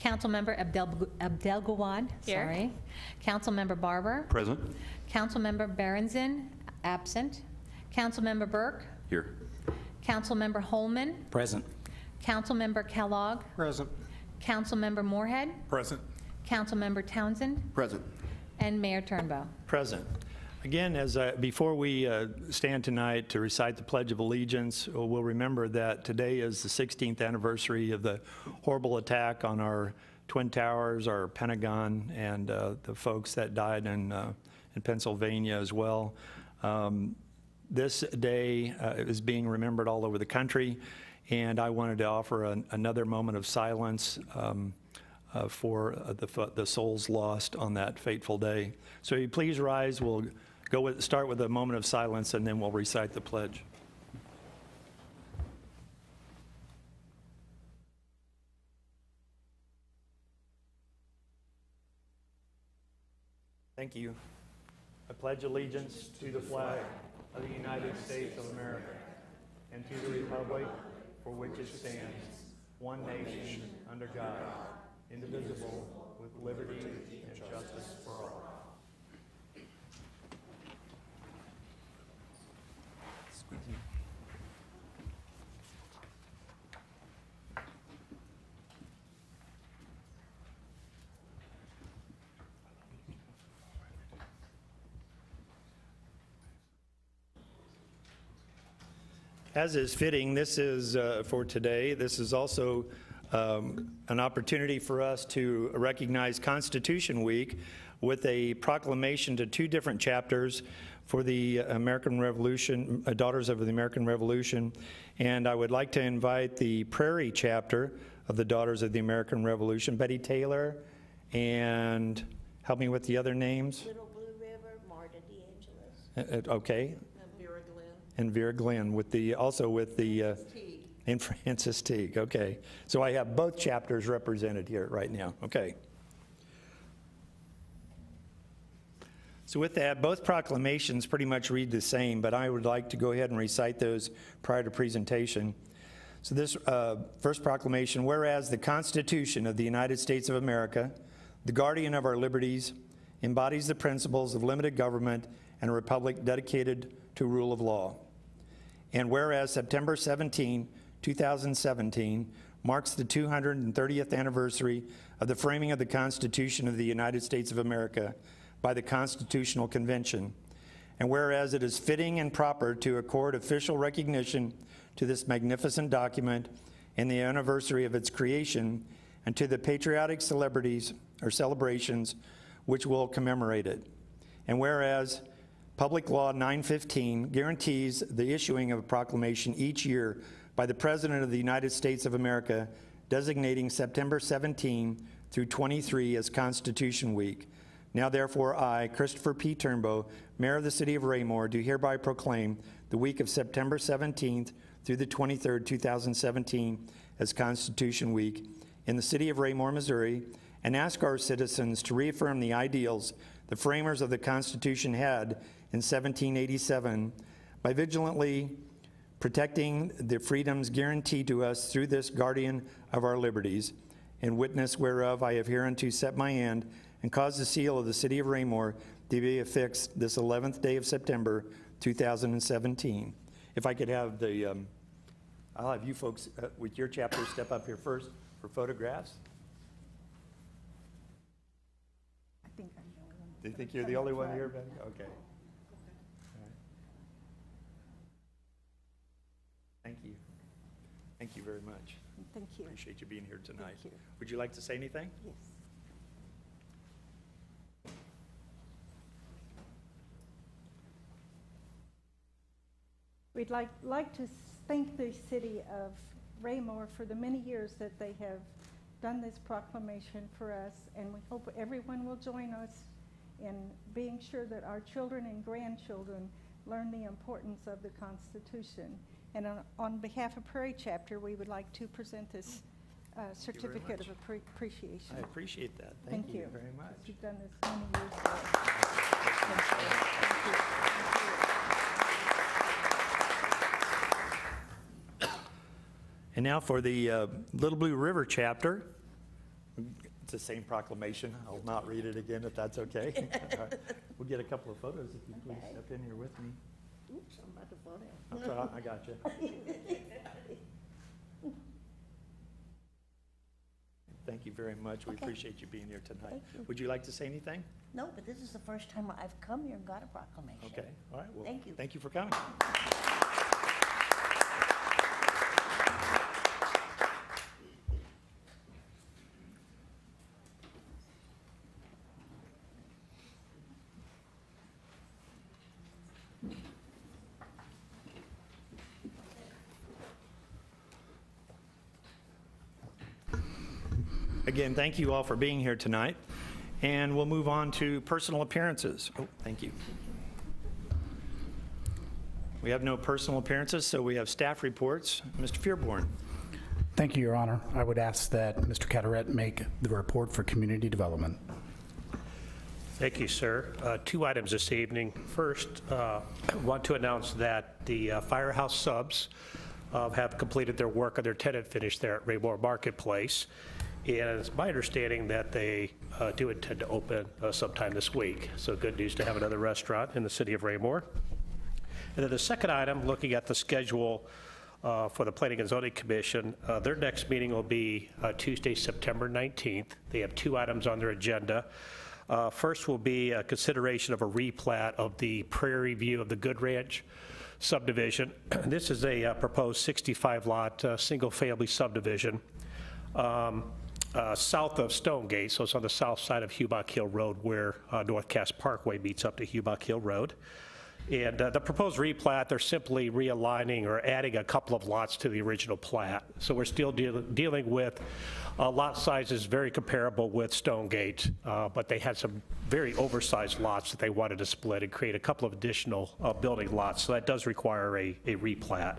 Councilmember Abdel Abdelgawad, Here. sorry. Councilmember Barber. Present. Councilmember Berenson, absent. Councilmember Burke. Here. Councilmember Holman. Present. Councilmember Kellogg. Present. Councilmember Moorhead. Present. Councilmember Townsend. Present. And Mayor Turnbow. Present. Again, as, uh, before we uh, stand tonight to recite the Pledge of Allegiance, uh, we'll remember that today is the 16th anniversary of the horrible attack on our Twin Towers, our Pentagon, and uh, the folks that died in, uh, in Pennsylvania as well. Um, This day uh, is being remembered all over the country, and I wanted to offer an- another moment of silence um, for the the souls lost on that fateful day. So you please rise, we'll go with, start with a moment of silence, and then we'll recite the pledge. Thank you. I pledge allegiance to the flag of the United States of America and to the republic for which it stands, one nation, under God, indivisible, with liberty and justice for all. As is fitting, this is uh, for today. This is also um, an opportunity for us to recognize Constitution Week with a proclamation to two different chapters for the American Revolution, uh, Daughters of the American Revolution. And I would like to invite the Prairie chapter of the Daughters of the American Revolution, Betty Taylor, and help me with the other names. Little Blue River, Marta DeAngelis. Uh, uh, Okay, And Vera Glenn. and Vera Glenn with the, also with the, uh, and Francis Teague, okay. So I have both chapters represented here right now, okay. So with that, both proclamations pretty much read the same, but I would like to go ahead and recite those prior to presentation. So this uh, first proclamation, whereas the Constitution of the United States of America, the guardian of our liberties, embodies the principles of limited government and a republic dedicated to rule of law. And whereas September 17, 2017 marks the 230th anniversary of the framing of the Constitution of the United States of America by the Constitutional Convention. And whereas it is fitting and proper to accord official recognition to this magnificent document and the anniversary of its creation and to the patriotic celebrities or celebrations which will commemorate it. And whereas Public Law 915 guarantees the issuing of a proclamation each year by the President of the United States of America designating September 17 through 23 as Constitution Week. Now therefore I, Christopher P. Turnbow, Mayor of the City of Raymore, do hereby proclaim the week of September 17th through the 23rd, 2017 as Constitution Week in the city of Raymore, Missouri, and ask our citizens to reaffirm the ideals the framers of the Constitution had in 1787 by vigilantly protecting the freedoms guaranteed to us through this guardian of our liberties, in witness whereof I have hereunto set my hand and caused the seal of the city of Raymore to be affixed this 11th day of September 2017. If I could have the, um, I'll have you folks uh, with your chapter step up here first for photographs. I think I'm the only one. Do you think you're the only one here, Betty? Okay. Thank you. Thank you very much. Thank you. Appreciate you being here tonight. Thank you. Would you like to say anything? Yes. We'd like, like to thank the city of Raymore for the many years that they have done this proclamation for us, and we hope everyone will join us in being sure that our children and grandchildren learn the importance of the Constitution. And on, on behalf of Prairie Chapter, we would like to present this uh, certificate of appre- appreciation. I appreciate that. Thank Thank you you. very much. You've done this many years for us. Thank you. And now for the uh, Little Blue River chapter. It's the same proclamation. I'll not read it again if that's okay. All right. We'll get a couple of photos if you please Okay. step in here with me. Oops, I'm about to fall down. That's all right, I got you. Thank you very much. We Okay. appreciate you being here tonight. Thank you. Would you like to say anything? No, but this is the first time I've come here and got a proclamation. Okay, all right. well, Thank you. Thank you for coming. Again, thank you all for being here tonight. And we'll move on to personal appearances. Oh, thank you. We have no personal appearances, so we have staff reports. Mr. Feuerborn. Thank you, Your Honor. I would ask that Mr. Cadoret make the report for community development. Thank you, sir. Uh, Two items this evening. First, uh, I want to announce that the uh, Firehouse Subs uh, have completed their work on their tenant finish there at Raymore Marketplace. And it's my understanding that they uh, do intend to open uh, sometime this week. So good news to have another restaurant in the city of Raymore. And then the second item, looking at the schedule uh, for the Planning and Zoning Commission, uh, their next meeting will be uh, Tuesday, September 19th. They have two items on their agenda. Uh, First will be a consideration of a replat of the Prairie View of the Good Ranch subdivision. This is a proposed 65-lot, single-family subdivision um, uh, south of Stonegate, so it's on the south side of Hubach Hill Road where uh, North Cass Parkway meets up to Hubach Hill Road. And uh, the proposed replat, they're simply realigning or adding a couple of lots to the original plat. So we're still deal- dealing with uh, lot sizes very comparable with Stonegate, uh, but they had some very oversized lots that they wanted to split and create a couple of additional uh, building lots. So that does require a a replat.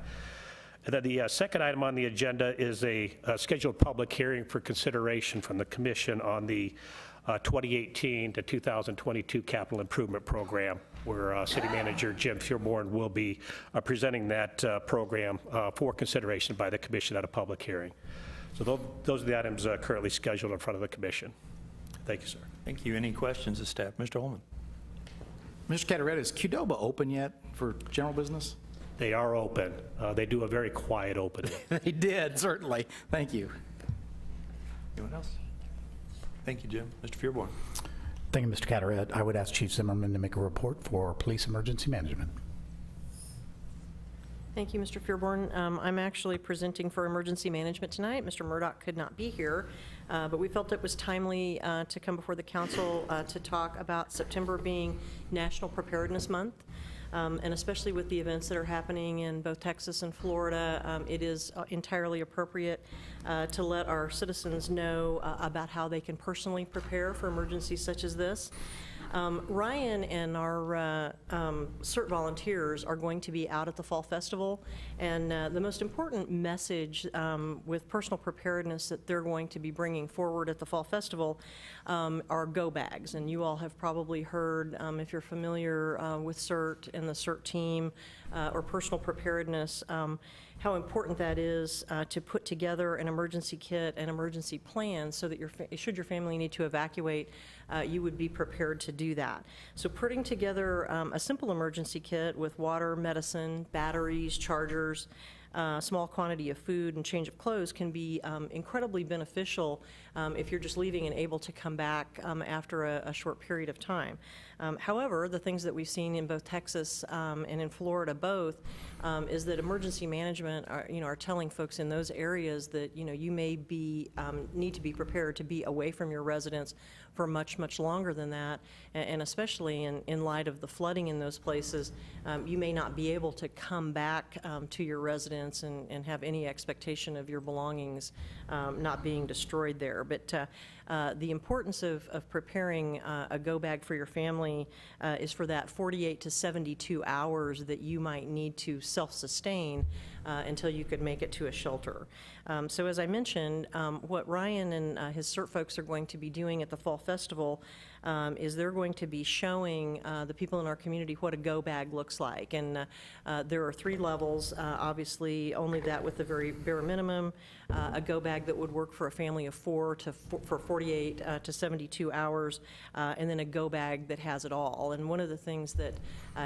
And then the uh, second item on the agenda is a uh, scheduled public hearing for consideration from the commission on the uh, 2018 to 2022 capital improvement program, where uh, city manager Jim Feuerborn will be uh, presenting that uh, program uh, for consideration by the commission at a public hearing. So tho- those are the items uh, currently scheduled in front of the commission. Thank you, sir. Thank you. Any questions of staff? Mr. Holman? Mr. Cadoret, is Qdoba open yet for general business? They are open. Uh, They do a very quiet opening. They did, certainly. Thank you. Anyone else? Thank you, Jim. Mr. Feuerborn? Thank you, Mr. Cadoret. I would ask Chief Zimmerman to make a report for police emergency management. Thank you, Mr. Feuerborn. Um, I'm actually presenting for emergency management tonight. Mr. Murdoch could not be here, uh, but we felt it was timely uh, to come before the council uh, to talk about September being National Preparedness Month. Um, And especially with the events that are happening in both Texas and Florida, um, it is uh, entirely appropriate uh, to let our citizens know uh, about how they can personally prepare for emergencies such as this. Um, Ryan and our uh, um, CERT volunteers are going to be out at the Fall Festival, and uh, the most important message um, with personal preparedness that they're going to be bringing forward at the Fall Festival um, are go bags. And you all have probably heard, um, if you're familiar uh, with CERT and the CERT team uh, or personal preparedness, um, how important that is uh, to put together an emergency kit and emergency plan so that your, should your family need to evacuate, uh, you would be prepared to do that. So putting together um, a simple emergency kit with water, medicine, batteries, chargers, uh, small quantity of food and change of clothes can be um, incredibly beneficial um, if you're just leaving and able to come back um, after a, a short period of time. Um, however, the things that we've seen in both Texas um, and in Florida both um, is that emergency management are, you know, are telling folks in those areas that, you know, you may be, um, need to be prepared to be away from your residence for much, much longer than that. And especially in, in light of the flooding in those places, um, you may not be able to come back um, to your residence and, and have any expectation of your belongings um, not being destroyed there. But uh, uh, the importance of, of preparing uh, a go bag for your family uh, is for that 48 to 72 hours that you might need to self-sustain uh, until you could make it to a shelter. Um, So as I mentioned, um, what Ryan and uh, his CERT folks are going to be doing at the Fall Festival um, is they're going to be showing uh, the people in our community what a go bag looks like. And uh, uh, there are three levels, uh, obviously, only that with the very bare minimum, uh, a go bag that would work for a family of four to, fo- for 48 uh, to 72 hours, and then a go bag that has it all. And one of the things that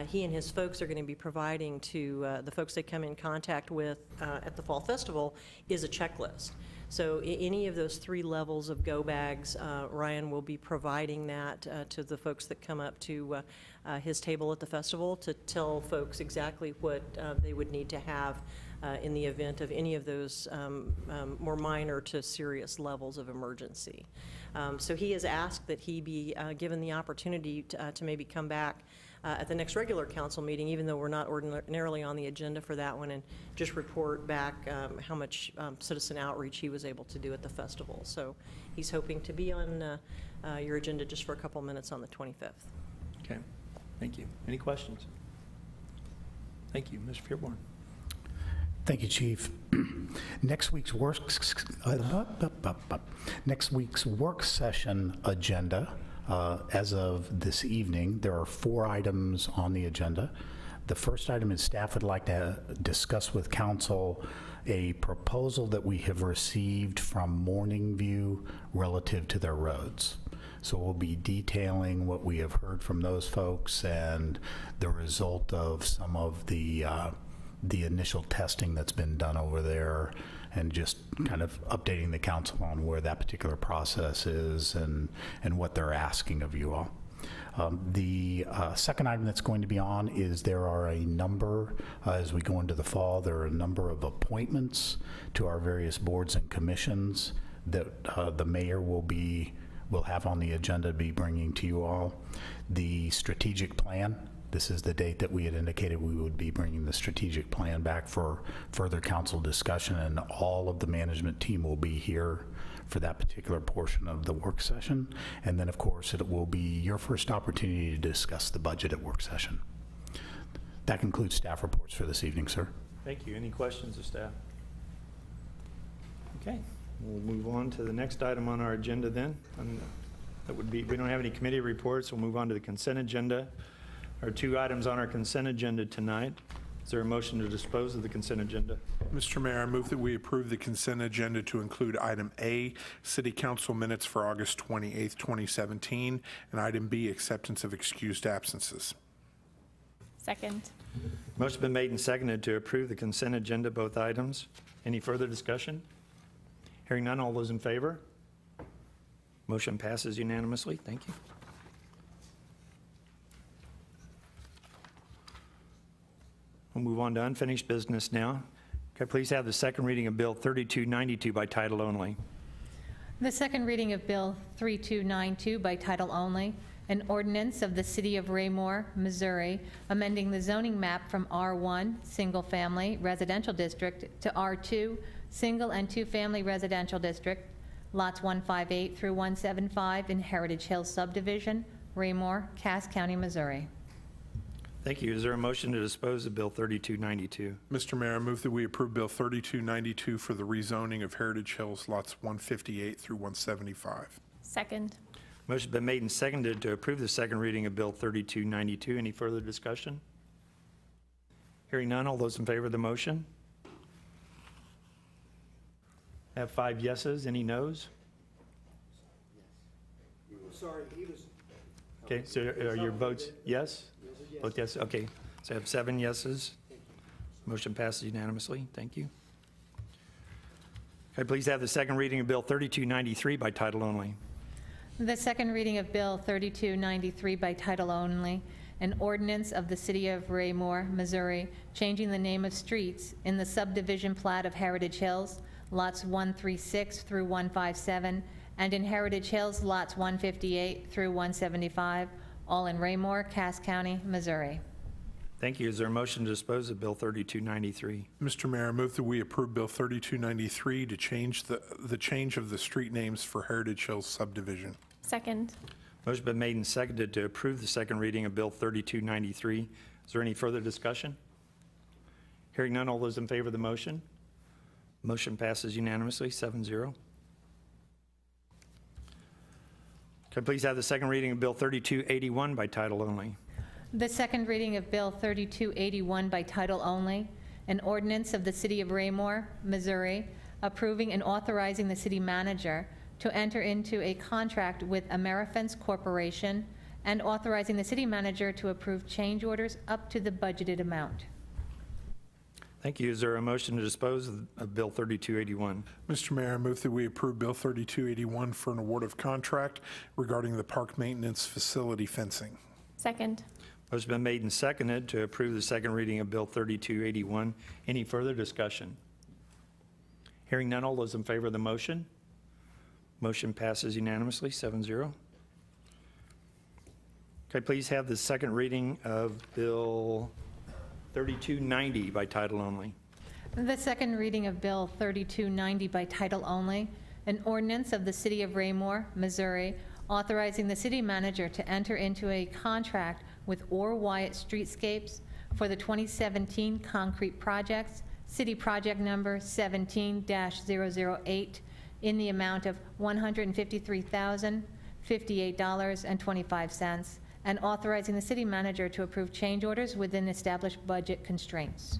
he and his folks are going to be providing to the folks they come in contact with at the Fall Festival is a checklist. So any of those three levels of go bags, Ryan will be providing that uh, to the folks that come up to uh, uh, his table at the festival to tell folks exactly what uh, they would need to have uh, in the event of any of those um, um, more minor to serious levels of emergency. Um, So he has asked that he be given the opportunity to to maybe come back uh, at the next regular council meeting, even though we're not ordinarily on the agenda for that one, and just report back um, how much um, citizen outreach he was able to do at the festival. So he's hoping to be on uh, uh, your agenda just for a couple minutes on the 25th. Okay, thank you. Any questions? Thank you, Mr. Feuerborn. Thank you, Chief. Next week's work, next week's work session agenda, uh, as of this evening, there are four items on the agenda. The first item is staff would like to discuss with council a proposal that we have received from Morning View relative to their roads. So we'll be detailing what we have heard from those folks and the result of some of the uh, the initial testing that's been done over there and just kind of updating the council on where that particular process is and, and what they're asking of you all. Um, The uh, second item that's going to be on is there are a number, uh, as we go into the fall, there are a number of appointments to our various boards and commissions that uh, the mayor will be, will have on the agenda to be bringing to you all. The strategic plan, this is the date that we had indicated we would be bringing the strategic plan back for further council discussion, and all of the management team will be here for that particular portion of the work session. And then, of course, it will be your first opportunity to discuss the budget at work session. That concludes staff reports for this evening, sir. Thank you. Any questions of staff? Okay, we'll move on to the next item on our agenda then. And That would be, we don't have any committee reports, we'll move on to the consent agenda. Our two items on our consent agenda tonight. Is there a motion to dispose of the consent agenda? Mr. Mayor, I move that we approve the consent agenda to include item A, city council minutes for August 28th, 2017, and item B, acceptance of excused absences. Second. Motion been made and seconded to approve the consent agenda, both items. Any further discussion? Hearing none, all those in favor? Motion passes unanimously. Thank you. We'll move on to unfinished business now. Could I please have the second reading of Bill 3292 by title only? The second reading of Bill 3292 by title only, an ordinance of the City of Raymore, Missouri, amending the zoning map from R1, Single Family Residential District, to R2, Single and Two-Family Residential District, lots 158 through 175 in Heritage Hills subdivision, Raymore, Cass County, Missouri. Thank you. Is there a motion to dispose of Bill 3292? Mr. Mayor, I move that we approve Bill 3292 for the rezoning of Heritage Hills lots 158 through 175. Second. Motion's been made and seconded to approve the second reading of Bill 3292. Any further discussion? Hearing none, all those in favor of the motion? Have five yeses, any noes? Sorry, he was, Okay, so are your votes yes? Both yes, okay. So I have seven yeses. Motion passes unanimously. Thank you. Can I please have the second reading of Bill 3293 by title only? The second reading of Bill 3293 by title only, an ordinance of the City of Raymore, Missouri, changing the name of streets in the subdivision plat of Heritage Hills, lots 136 through 157, and in Heritage Hills, lots 158 through 175, all in Raymore, Cass County, Missouri. Thank you. Is there a motion to dispose of Bill 3293? Mr. Mayor, I move that we approve Bill 3293 to change the, the change of the street names for Heritage Hills subdivision. Second. Motion been made and seconded to approve the second reading of Bill 3293. Is there any further discussion? Hearing none, all those in favor of the motion? Motion passes unanimously, 7-0. Can I please have the second reading of Bill 3281 by title only? The second reading of Bill 3281 by title only, an ordinance of the City of Raymore, Missouri, approving and authorizing the city manager to enter into a contract with Amerifence Corporation and authorizing the city manager to approve change orders up to the budgeted amount. Thank you. Is there a motion to dispose of- of Bill 3281? Mr. Mayor, I move that we approve Bill 3281 for an award of contract regarding the park maintenance facility fencing. Second. Motion been made and seconded to approve the second reading of Bill 3281. Any further discussion? Hearing none, all those in favor of the motion? Motion passes unanimously, 7-0. Could I please have the second reading of Bill 3290 by title only? The second reading of Bill 3290 by title only, an ordinance of the City of Raymore, Missouri, authorizing the city manager to enter into a contract with Orr Wyatt Streetscapes for the 2017 concrete projects, city project number 17-008, in the amount of $153,058.25, and authorizing the city manager to approve change orders within established budget constraints.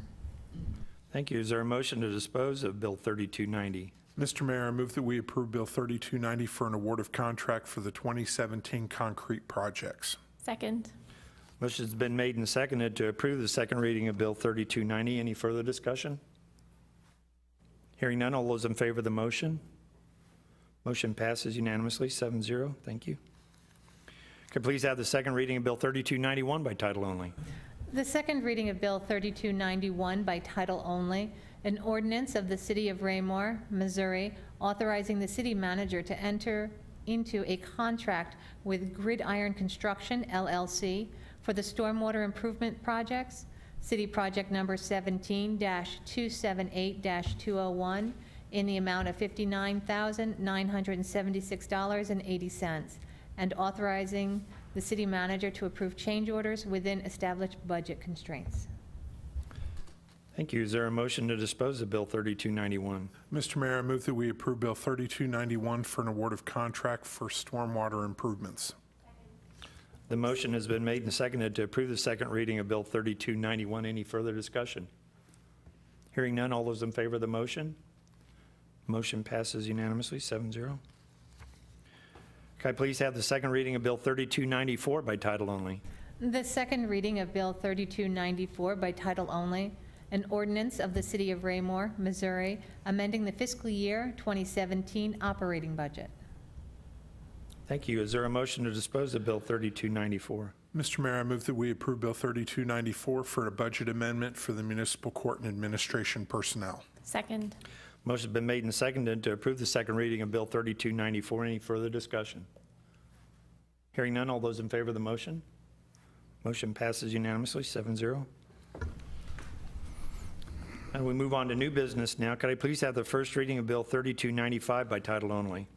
Thank you. Is there a motion to dispose of Bill 3290? Mr. Mayor, I move that we approve Bill 3290 for an award of contract for the 2017 concrete projects. Second. Motion's been made and seconded to approve the second reading of Bill 3290. Any further discussion? Hearing none, all those in favor of the motion? Motion passes unanimously, 7-0. Thank you. Could please have the second reading of Bill 3291 by title only? The second reading of Bill 3291 by title only, an ordinance of the City of Raymore, Missouri, authorizing the city manager to enter into a contract with Gridiron Construction LLC for the stormwater improvement projects, city project number 17-278-201, in the amount of $59,976.80, and authorizing the city manager to approve change orders within established budget constraints. Thank you. Is there a motion to dispose of Bill 3291? Mr. Mayor, I move that we approve Bill 3291 for an award of contract for stormwater improvements. The motion has been made and seconded to approve the second reading of Bill 3291. Any further discussion? Hearing none, all those in favor of the motion? Motion passes unanimously, 7-0. Could I please have the second reading of Bill 3294 by title only? The second reading of Bill 3294 by title only, an ordinance of the City of Raymore, Missouri, amending the fiscal year 2017 operating budget. Thank you. Is there a motion to dispose of Bill 3294? Mr. Mayor, I move that we approve Bill 3294 for a budget amendment for the municipal court and administration personnel. Second. Motion's been made and seconded to approve the second reading of Bill 3294. Any further discussion? Hearing none, all those in favor of the motion? Motion passes unanimously, 7-0. And we move on to new business now. Could I please have the first reading of Bill 3295 by title only?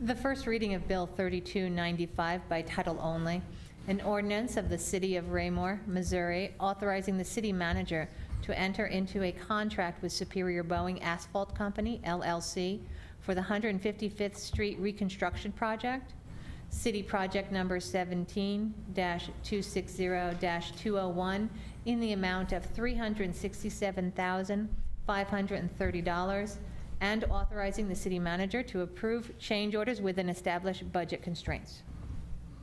The first reading of Bill 3295 by title only, an ordinance of the City of Raymore, Missouri, authorizing the city manager to enter into a contract with Superior Bowen Asphalt Company, LLC, for the 155th Street Reconstruction Project, City Project Number 17-260-201, in the amount of $367,530, and authorizing the city manager to approve change orders within established budget constraints.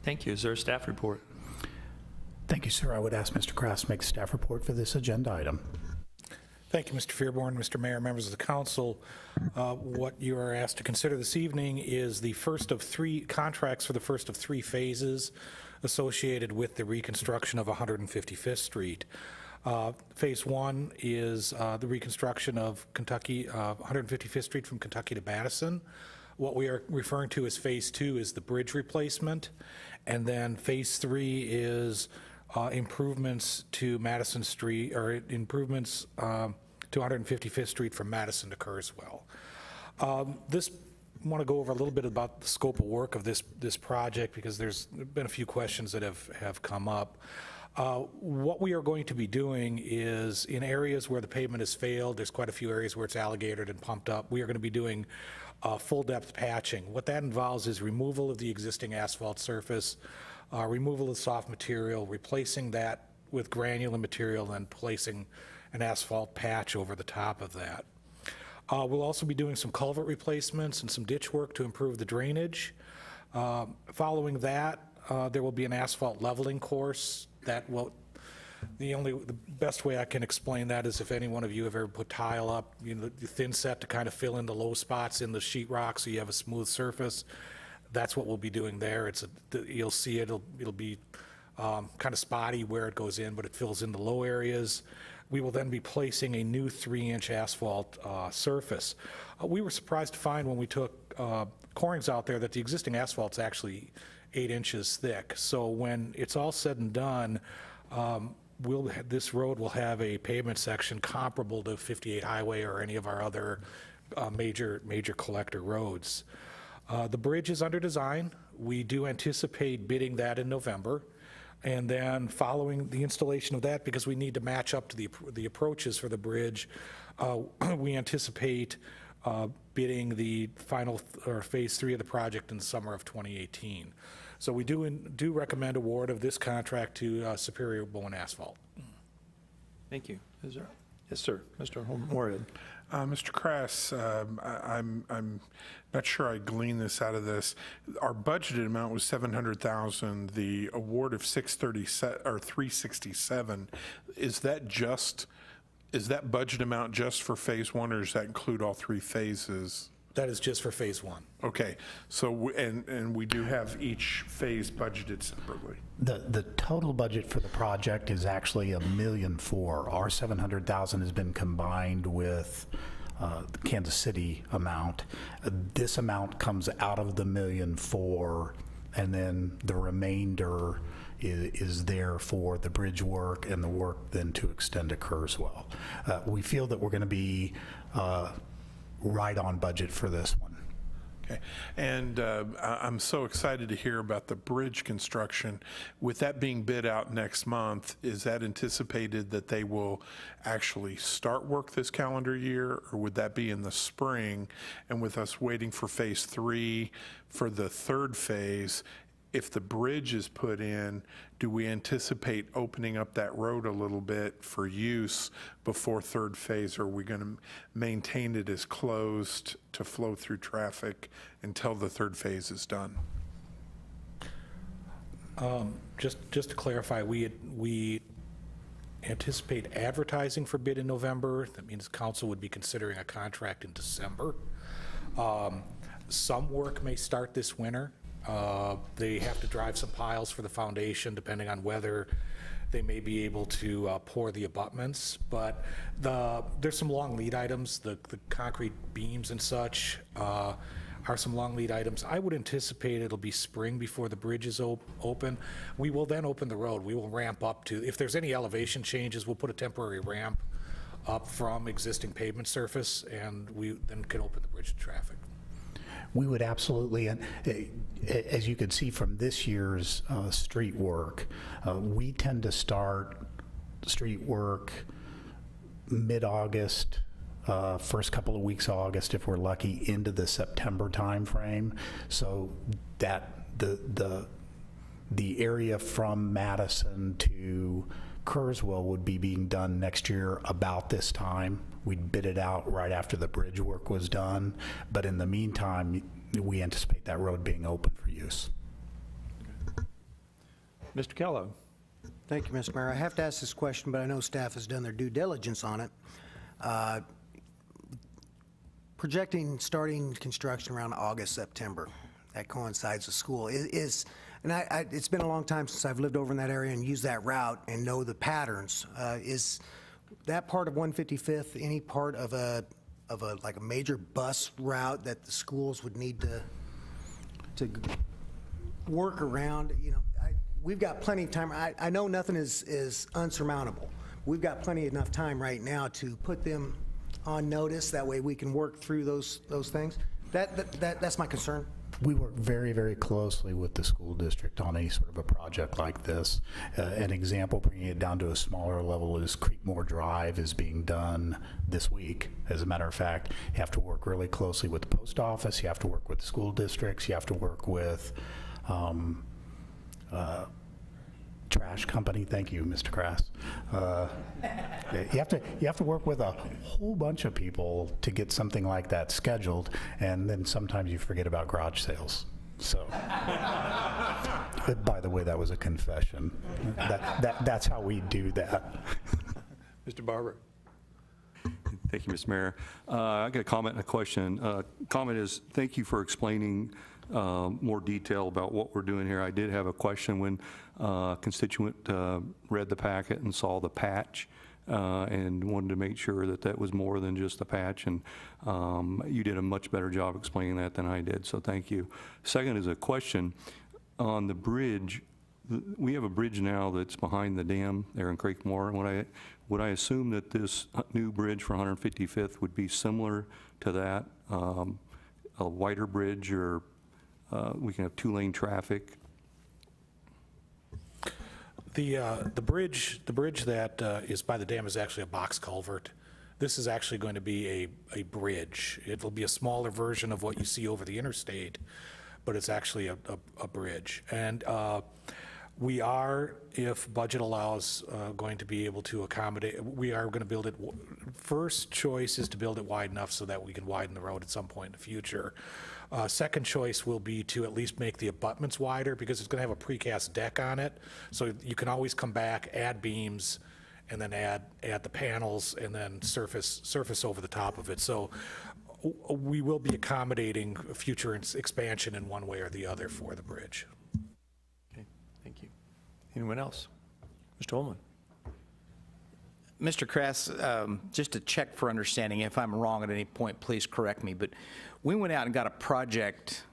Thank you. Is there a staff report? Thank you, sir. I would ask Mr. Krass to make staff report for this agenda item. Thank you, Mr. Feuerborn, Mr. Mayor, members of the council. Uh, What you are asked to consider this evening is the first of three contracts for the first of three phases associated with the reconstruction of 155th Street. Uh, Phase one is uh, the reconstruction of Kentucky, uh, 155th Street from Kentucky to Madison. What we are referring to as Phase two is the bridge replacement. And then Phase three is uh, improvements to Madison Street, or improvements um, to 155th Street from Madison to Kurzweil. Um, This, want to go over a little bit about the scope of work of this, this project, because there's been a few questions that have, have come up. Uh, What we are going to be doing is, in areas where the pavement has failed, there's quite a few areas where it's alligatored and pumped up, we are going to be doing uh, full-depth patching. What that involves is removal of the existing asphalt surface, uh, removal of soft material, replacing that with granular material, and placing an asphalt patch over the top of that. Uh, We'll also be doing some culvert replacements and some ditch work to improve the drainage. Um, Following that, uh, there will be an asphalt leveling course that will, the only, the best way I can explain that is if any one of you have ever put tile up, you know, the thin set to kind of fill in the low spots in the sheet rock so you have a smooth surface. That's what we'll be doing there. It's, a you'll see it, it'll, it'll be kind of spotty where it goes in, but it fills in the low areas. We will then be placing a new three-inch asphalt uh, surface. Uh, We were surprised to find when we took uh, corings out there that the existing asphalt's actually eight inches thick. So when it's all said and done, um, we'll, this road will have a pavement section comparable to 58 Highway or any of our other uh, major, major collector roads. Uh, The bridge is under design. We do anticipate bidding that in November. And then following the installation of that, because we need to match up to the, the approaches for the bridge, uh, we anticipate uh, bidding the final, th- or Phase 3 of the project in the summer of 2018. So we do, in- do recommend award of this contract to uh, Superior Bowen Asphalt. Thank you. Is there, yes, sir, Mr. Moorhead. Uh, Mr. Krass, um, I- I'm, I'm not sure I gleaned this out of this. Our budgeted amount was 700,000. The award of 637, or 367, is that just, is that budget amount just for Phase 1, or does that include all three phases? That is just for Phase 1. Okay, so, w- and, and we do have each phase budgeted separately? The, the total budget for the project is actually a million four. Our 700,000 has been combined with uh, the Kansas City amount. Uh, This amount comes out of the million four, and then the remainder is, is there for the bridge work and the work then to extend to Kurzweil. Uh, We feel that we're going to be uh, right on budget for this one. Okay, and uh, I'm so excited to hear about the bridge construction. With that being bid out next month, is that anticipated that they will actually start work this calendar year, or would that be in the spring? And with us waiting for Phase Three for the third phase, if the bridge is put in, do we anticipate opening up that road a little bit for use before third phase? Or are we going to maintain it as closed to flow through traffic until the third phase is done? Just, just to clarify, we, we anticipate advertising for bid in November. That means council would be considering a contract in December. Um, Some work may start this winter. Uh, They have to drive some piles for the foundation, depending on whether they may be able to uh, pour the abutments. But the, there's some long lead items, the, the concrete beams and such uh, are some long lead items. I would anticipate it'll be spring before the bridge is op- open. We will then open the road. We will ramp up to, if there's any elevation changes, we'll put a temporary ramp up from existing pavement surface, and we then can open the bridge to traffic. We would absolutely, and uh, as you can see from this year's uh, street work, uh, we tend to start street work mid-August, uh, first couple of weeks of August, if we're lucky, into the September timeframe. So that, the, the, the area from Madison to Kurzweil would be being done next year about this time. We'd bid it out right after the bridge work was done, but in the meantime, we anticipate that road being open for use. Mr. Kellogg. Thank you, Mr. Mayor. I have to ask this question, but I know staff has done their due diligence on it. Uh, Projecting starting construction around August, September, that coincides with school, i- is, and I, I- it's been a long time since I've lived over in that area and used that route and know the patterns. Uh, Is that part of 155th any part of a, of a, like a major bus route that the schools would need to, to work around, you know, I, we've got plenty of time. I, I know nothing is, is unsurmountable. We've got plenty enough time right now to put them on notice. That way we can work through those, those things. That, that, that that's my concern. We work very, very closely with the school district on any sort of a project like this. Uh, An example, bringing it down to a smaller level, is Creekmoor Drive is being done this week. As a matter of fact, you have to work really closely with the post office, you have to work with the school districts, you have to work with um, uh, trash company, thank you, Mr. Krass. Uh, You have to, you have to work with a whole bunch of people to get something like that scheduled, and then sometimes you forget about garage sales, so. By the way, that was a confession. That, that, that's how we do that. Mr. Barber? Thank you, Mr. Mayor. Uh, I got a comment and a question. Uh, Comment is, thank you for explaining um, more detail about what we're doing here. I did have a question when uh, constituent uh, read the packet and saw the patch uh, and wanted to make sure that that was more than just a patch, and um, you did a much better job explaining that than I did, so thank you. Second is a question on the bridge. We have a bridge now that's behind the dam there in Creekmoor, would I, would I assume that this uh, new bridge for 155th would be similar to that? um, A wider bridge, or uh, we can have two-lane traffic? The, uh, the bridge, the bridge that uh, is by the dam is actually a box culvert. This is actually going to be a, a bridge. It'll be a smaller version of what you see over the interstate, but it's actually a, a, a bridge. And uh, we are, if budget allows, uh, going to be able to accommodate, we are going to build it, first choice is to build it wide enough so that we can widen the road at some point in the future. Uh, Second choice will be to at least make the abutments wider, because it's going to have a precast deck on it, so you can always come back, add beams, and then add, add the panels, and then surface, surface over the top of it. So we will be accommodating future expansion in one way or the other for the bridge. Okay, thank you. Anyone else? Mr. Holman? Mr. Krass, um, just to check for understanding, if I'm wrong at any point, please correct me, but we went out and got a project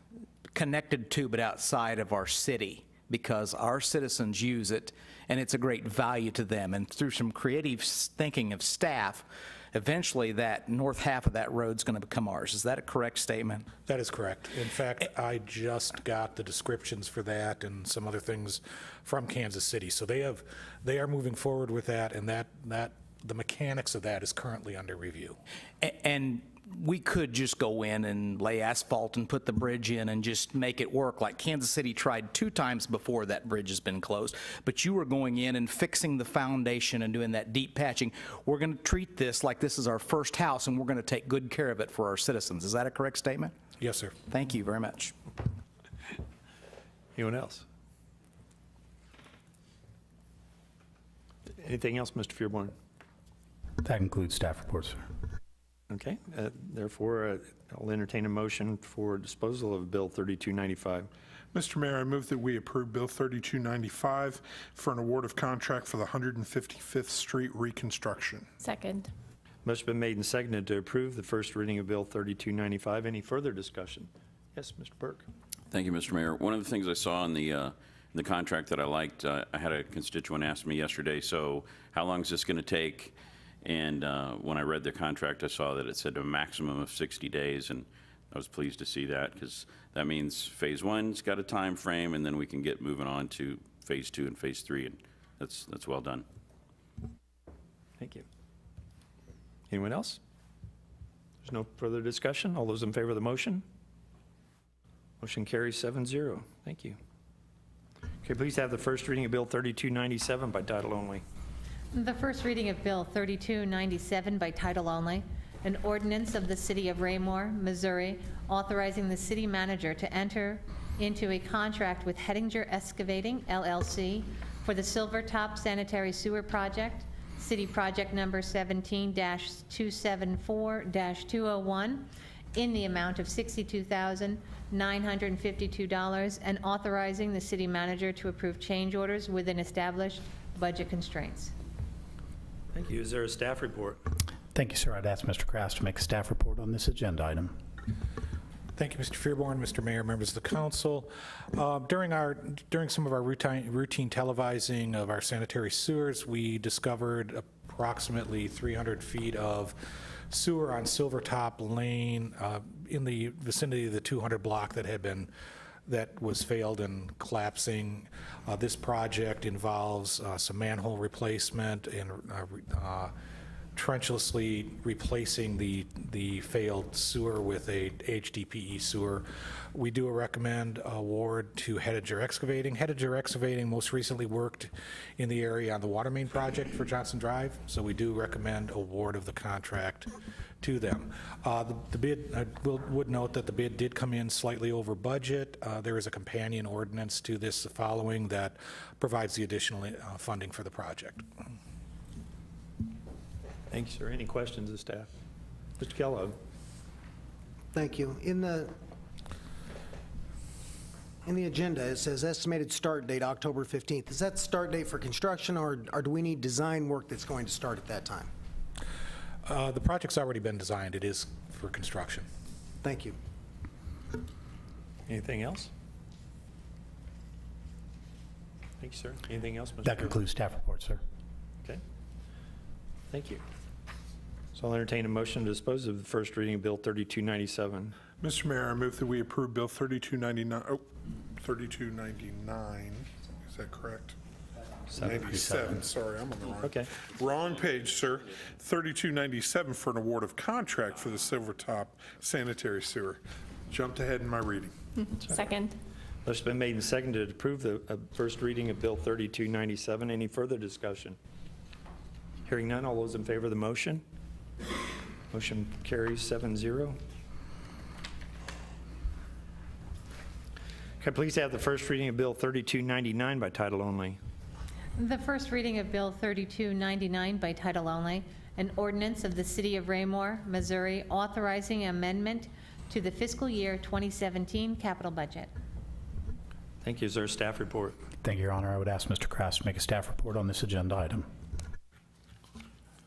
connected to but outside of our city because our citizens use it and it's a great value to them. And through some creative thinking of staff, eventually that north half of that road's going to become ours. Is that a correct statement? That is correct. In fact, eh. I just got the descriptions for that and some other things from Kansas City. So they have, they are moving forward with that, and that, that, the mechanics of that is currently under review. And we could just go in and lay asphalt and put the bridge in and just make it work, like Kansas City tried two times before that bridge has been closed. But you were going in and fixing the foundation and doing that deep patching. We're going to treat this like this is our first house, and we're going to take good care of it for our citizens. Is that a correct statement? Yes, sir. Thank you very much. Anyone else? Anything else, Mr. Feuerborn? That concludes staff reports, sir. Okay, uh, therefore, uh, I'll entertain a motion for disposal of Bill 3295. Mr. Mayor, I move that we approve Bill 3295 for an award of contract for the 155th Street reconstruction. Second. Motion been made and seconded to approve the first reading of Bill 3295. Any further discussion? Yes, Mr. Burke? Thank you, Mr. Mayor. One of the things I saw in the, uh, in the contract that I liked, uh, I had a constituent ask me yesterday, so how long is this going to take? And uh, when I read the contract, I saw that it said a maximum of 60 days, and I was pleased to see that, because that means Phase One's got a time frame, and then we can get moving on to Phase Two and Phase Three, and that's, that's well done. Thank you. Anyone else? There's no further discussion? All those in favor of the motion? Motion carries 7-0. Thank you. Okay, please have the first reading of Bill 3297 by title only. The first reading of Bill 3297 by title only, an ordinance of the City of Raymore, Missouri, authorizing the city manager to enter into a contract with Hettinger Excavating LLC for the Silvertop Sanitary Sewer Project, City Project Number 17-274-201, in the amount of $62,952, and authorizing the city manager to approve change orders within established budget constraints. Thank you. Is there a staff report? Thank you, sir. I'd ask Mr. Krass to make a staff report on this agenda item. Thank you, Mr. Feuerborn, Mr. Mayor, members of the council. Uh, During our, during some of our routine routine televising of our sanitary sewers, we discovered approximately 300 feet of sewer on Silvertop Lane uh, in the vicinity of the 200 block that had been, that was failed and collapsing. Uh, This project involves uh, some manhole replacement and uh, uh, trenchlessly replacing the, the failed sewer with a HDPE sewer. We do recommend award to Hediger Excavating. Hediger Excavating most recently worked in the area on the water main project for Johnson Drive, so we do recommend award of the contract to them. Uh, the- The bid, I will- would note that the bid did come in slightly over budget. Uh, There is a companion ordinance to this following that provides the additional uh, funding for the project. Thank you, sir. Any questions of staff? Mr. Kellogg? Thank you. In the, in the agenda, it says estimated start date October 15th. Is that start date for construction, or, or do we need design work that's going to start at that time? Uh, The project's already been designed. It is for construction. Thank you. Anything else? Thank you, sir. Anything else, Mr. That concludes staff report, sir. Okay. Thank you. So I'll entertain a motion to dispose of the first reading of Bill 3297. Mr. Mayor, I move that we approve Bill 3299, oh, 3299, is that correct? 97, sorry, I'm on the wrong. Okay. Wrong page, sir. 3297 for an award of contract for the Silvertop sanitary sewer. Jumped ahead in my reading. Second. Motion's been made and seconded to approve the uh, first reading of Bill 3297. Any further discussion? Hearing none, all those in favor of the motion? Motion carries 7-0. Can I please have the first reading of Bill 3299 by title only? The first reading of Bill 3299 by title only, an ordinance of the City of Raymore, Missouri, authorizing amendment to the fiscal year 2017 capital budget. Thank you. Is there a staff report? Thank you, Your Honor. I would ask Mr. Kraft to make a staff report on this agenda item.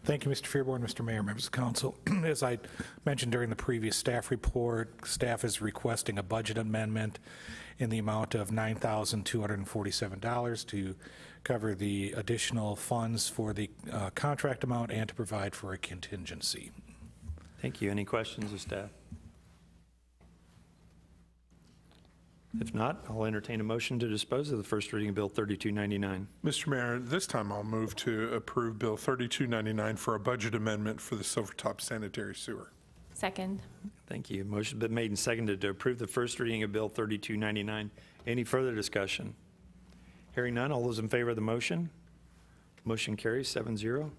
Thank you, Mr. Feuerborn, Mr. Mayor, members of council. As I mentioned during the previous staff report, staff is requesting a budget amendment in the amount of $9,247 to cover the additional funds for the uh, contract amount and to provide for a contingency. Thank you. Any questions of staff? If not, I'll entertain a motion to dispose of the first reading of Bill 3299. Mr. Mayor, this time I'll move to approve Bill 3299 for a budget amendment for the Silvertop sanitary sewer. Second. Thank you. Motion's been made and seconded to approve the first reading of Bill 3299. Any further discussion? Hearing none, all those in favor of the motion? Motion carries 7-0.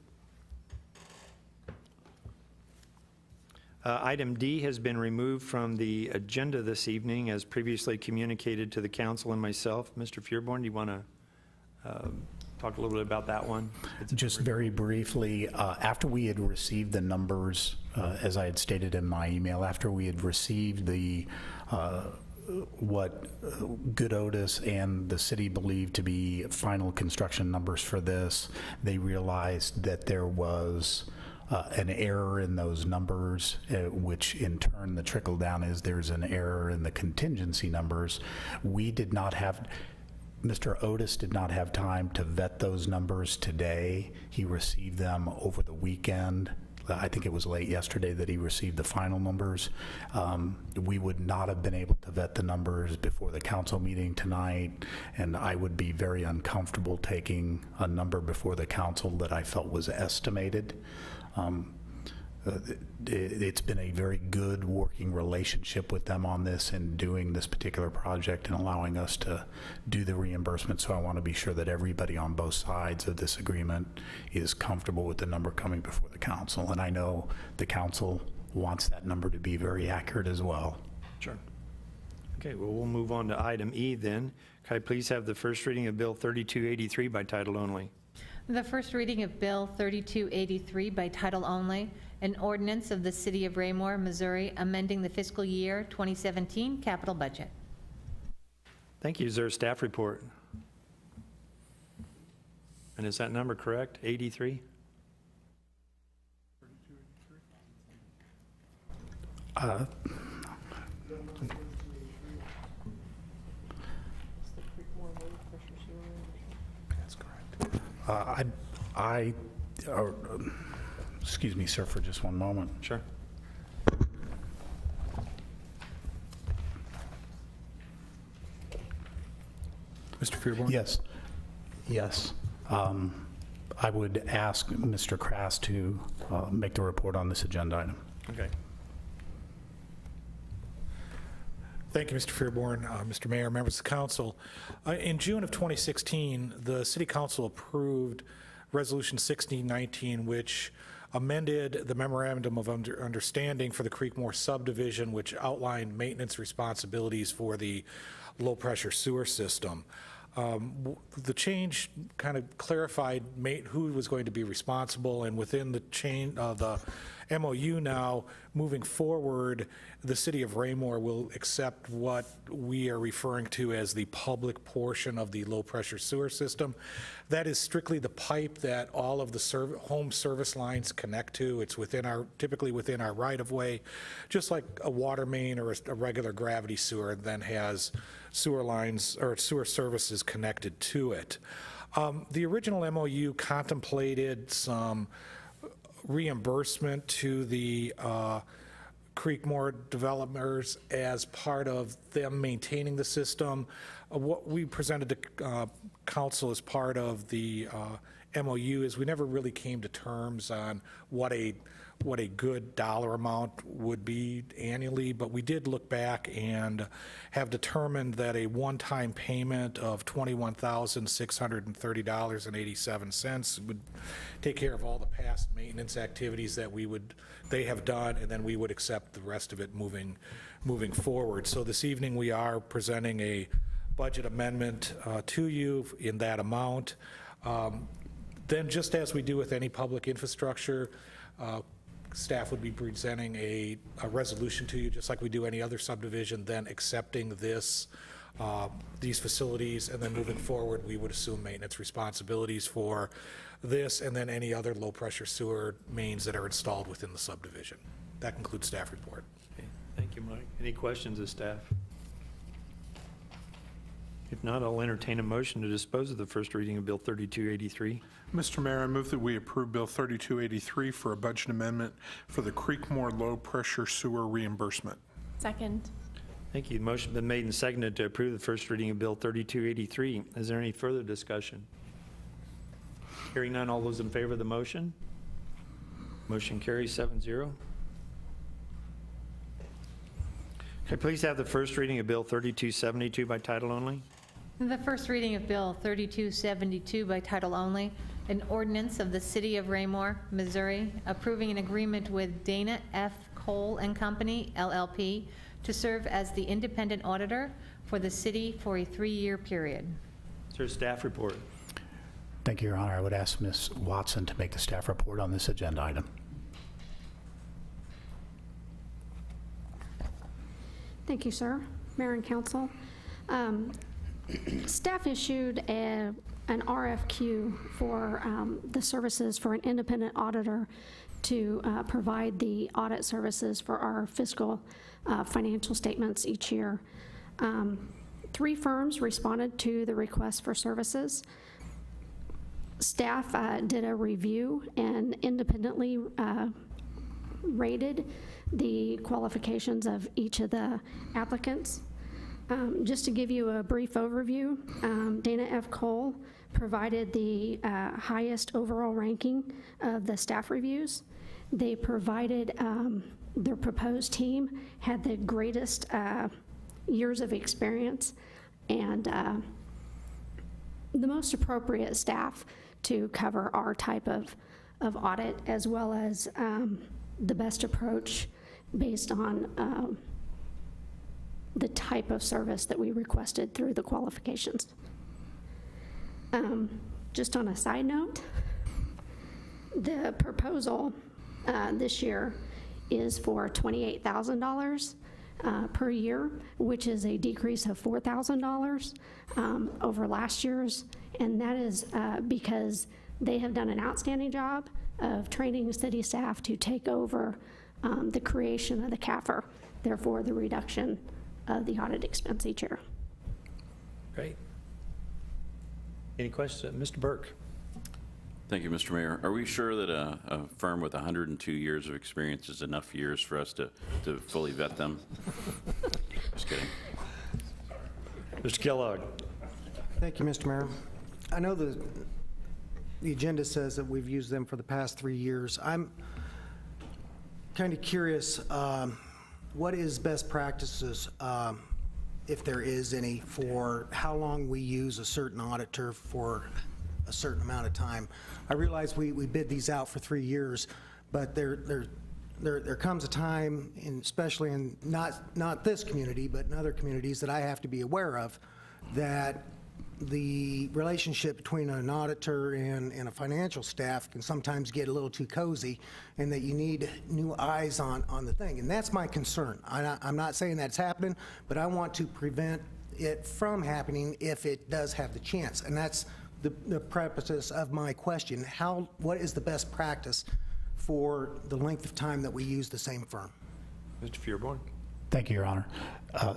Uh, Item D has been removed from the agenda this evening as previously communicated to the council and myself. Mr. Feuerborn, do you want to talk a little bit about that one? Just very briefly, uh, after we had received the numbers, uh, as I had stated in my email, after we had received the, uh, what Good Otis and the city believed to be final construction numbers for this, they realized that there was uh, an error in those numbers, uh, which in turn the trickle down is there's an error in the contingency numbers. We did not have, Mr. Otis did not have time to vet those numbers today. He received them over the weekend. I think it was late yesterday that he received the final numbers. Um, We would not have been able to vet the numbers before the council meeting tonight, and I would be very uncomfortable taking a number before the council that I felt was estimated. Um, uh, it- It's been a very good working relationship with them on this and doing this particular project and allowing us to do the reimbursement. So I want to be sure that everybody on both sides of this agreement is comfortable with the number coming before the council. And I know the council wants that number to be very accurate as well. Sure. Okay, well, we'll move on to item E then. Can I please have the first reading of Bill 3283 by title only? The first reading of Bill 3283 by title only, an ordinance of the City of Raymore, Missouri, amending the fiscal year 2017 capital budget. Thank you. Is there a staff report? And is that number correct? 83? Uh, That's correct. Uh, I, I, or, um, Excuse me, sir, for just one moment. Sure. Mr. Feuerborn? Yes. Yes. Um, I would ask Mr. Krass to uh, make the report on this agenda item. Okay. Thank you, Mr. Feuerborn, uh, Mr. Mayor, members of council. Uh, in June of 2016, the City Council approved Resolution 1619, which amended the memorandum of under- understanding for the Creekmoor subdivision, which outlined maintenance responsibilities for the low-pressure sewer system. Um, The change kind of clarified who was going to be responsible, and within the chain, uh, the MOU now, moving forward, the city of Raymore will accept what we are referring to as the public portion of the low-pressure sewer system. That is strictly the pipe that all of the serv- home service lines connect to. It's within our, typically within our right-of-way, just like a water main or a a regular gravity sewer then has sewer lines or sewer services connected to it. Um, The original MOU contemplated some reimbursement to the uh, Creekmoor developers as part of them maintaining the system. Uh, What we presented to uh, council as part of the uh, MOU is we never really came to terms on what a, what a good dollar amount would be annually, but we did look back and have determined that a one-time payment of $21,630.87 would take care of all the past maintenance activities that we would, they have done, and then we would accept the rest of it moving, moving forward. So this evening, we are presenting a budget amendment uh, to you in that amount. Um, Then, just as we do with any public infrastructure, uh, staff would be presenting a, a resolution to you, just like we do any other subdivision, then accepting this, uh, these facilities, and then moving forward, we would assume maintenance responsibilities for this and then any other low-pressure sewer mains that are installed within the subdivision. That concludes staff report. Okay, Thank you, Mike. Any questions of staff? If not, I'll entertain a motion to dispose of the first reading of Bill 3283. Mr. Mayor, I move that we approve Bill 3283 for a budget amendment for the Creekmoor low-pressure sewer reimbursement. Second. Thank you. The motion's been made and seconded to approve the first reading of Bill 3283. Is there any further discussion? Hearing none, all those in favor of the motion? Motion carries seven zero. Okay, please have the first reading of Bill 3272 by title only. The first reading of Bill 3272 by title only, an ordinance of the City of Raymore, Missouri, approving an agreement with Dana F. Cole and Company LLP to serve as the independent auditor for the city for a three-year period. Sir, staff report? Thank you, Your Honor. I would ask Ms. Watson to make the staff report on this agenda item. Thank you, sir. Mayor and council. Um, Staff issued a- an RFQ for um, the services for an independent auditor to uh, provide the audit services for our fiscal uh, financial statements each year. Um, Three firms responded to the request for services. Staff uh, did a review and independently uh, rated the qualifications of each of the applicants. Um, Just to give you a brief overview, um, Dana F. Cole provided the uh, highest overall ranking of the staff reviews. They provided, um, their proposed team had the greatest uh, years of experience and uh, the most appropriate staff to cover our type of, of audit, as well as um, the best approach based on um, the type of service that we requested through the qualifications. Um, Just on a side note, the proposal uh, this year is for $28,000 uh, per year, which is a decrease of $4,000 um, over last year's. And that is uh, because they have done an outstanding job of training city staff to take over um, the creation of the CAFR, therefore the reduction of the audit expense each year. Great. Any questions? Mr. Burke? Thank you, Mr. Mayor. Are we sure that a, a firm with 102 years of experience is enough years for us to, to fully vet them? Just kidding. Mr. Kellogg? Thank you, Mr. Mayor. I know the, the agenda says that we've used them for the past three years. I'm kind of curious, um, what is best practices, um, if there is any, for how long we use a certain auditor for a certain amount of time? I realize we, we bid these out for three years, but there, there, there, there comes a time, in, especially in not, not this community, but in other communities that I have to be aware of, that the relationship between an auditor and, and a financial staff can sometimes get a little too cozy, and that you need new eyes on, on the thing. And that's my concern. I, I'm not saying that's happening, but I want to prevent it from happening if it does have the chance. And that's the, the purpose of my question. How, what is the best practice for the length of time that we use the same firm? Mr. Feuerborn? Thank you, Your Honor. Uh,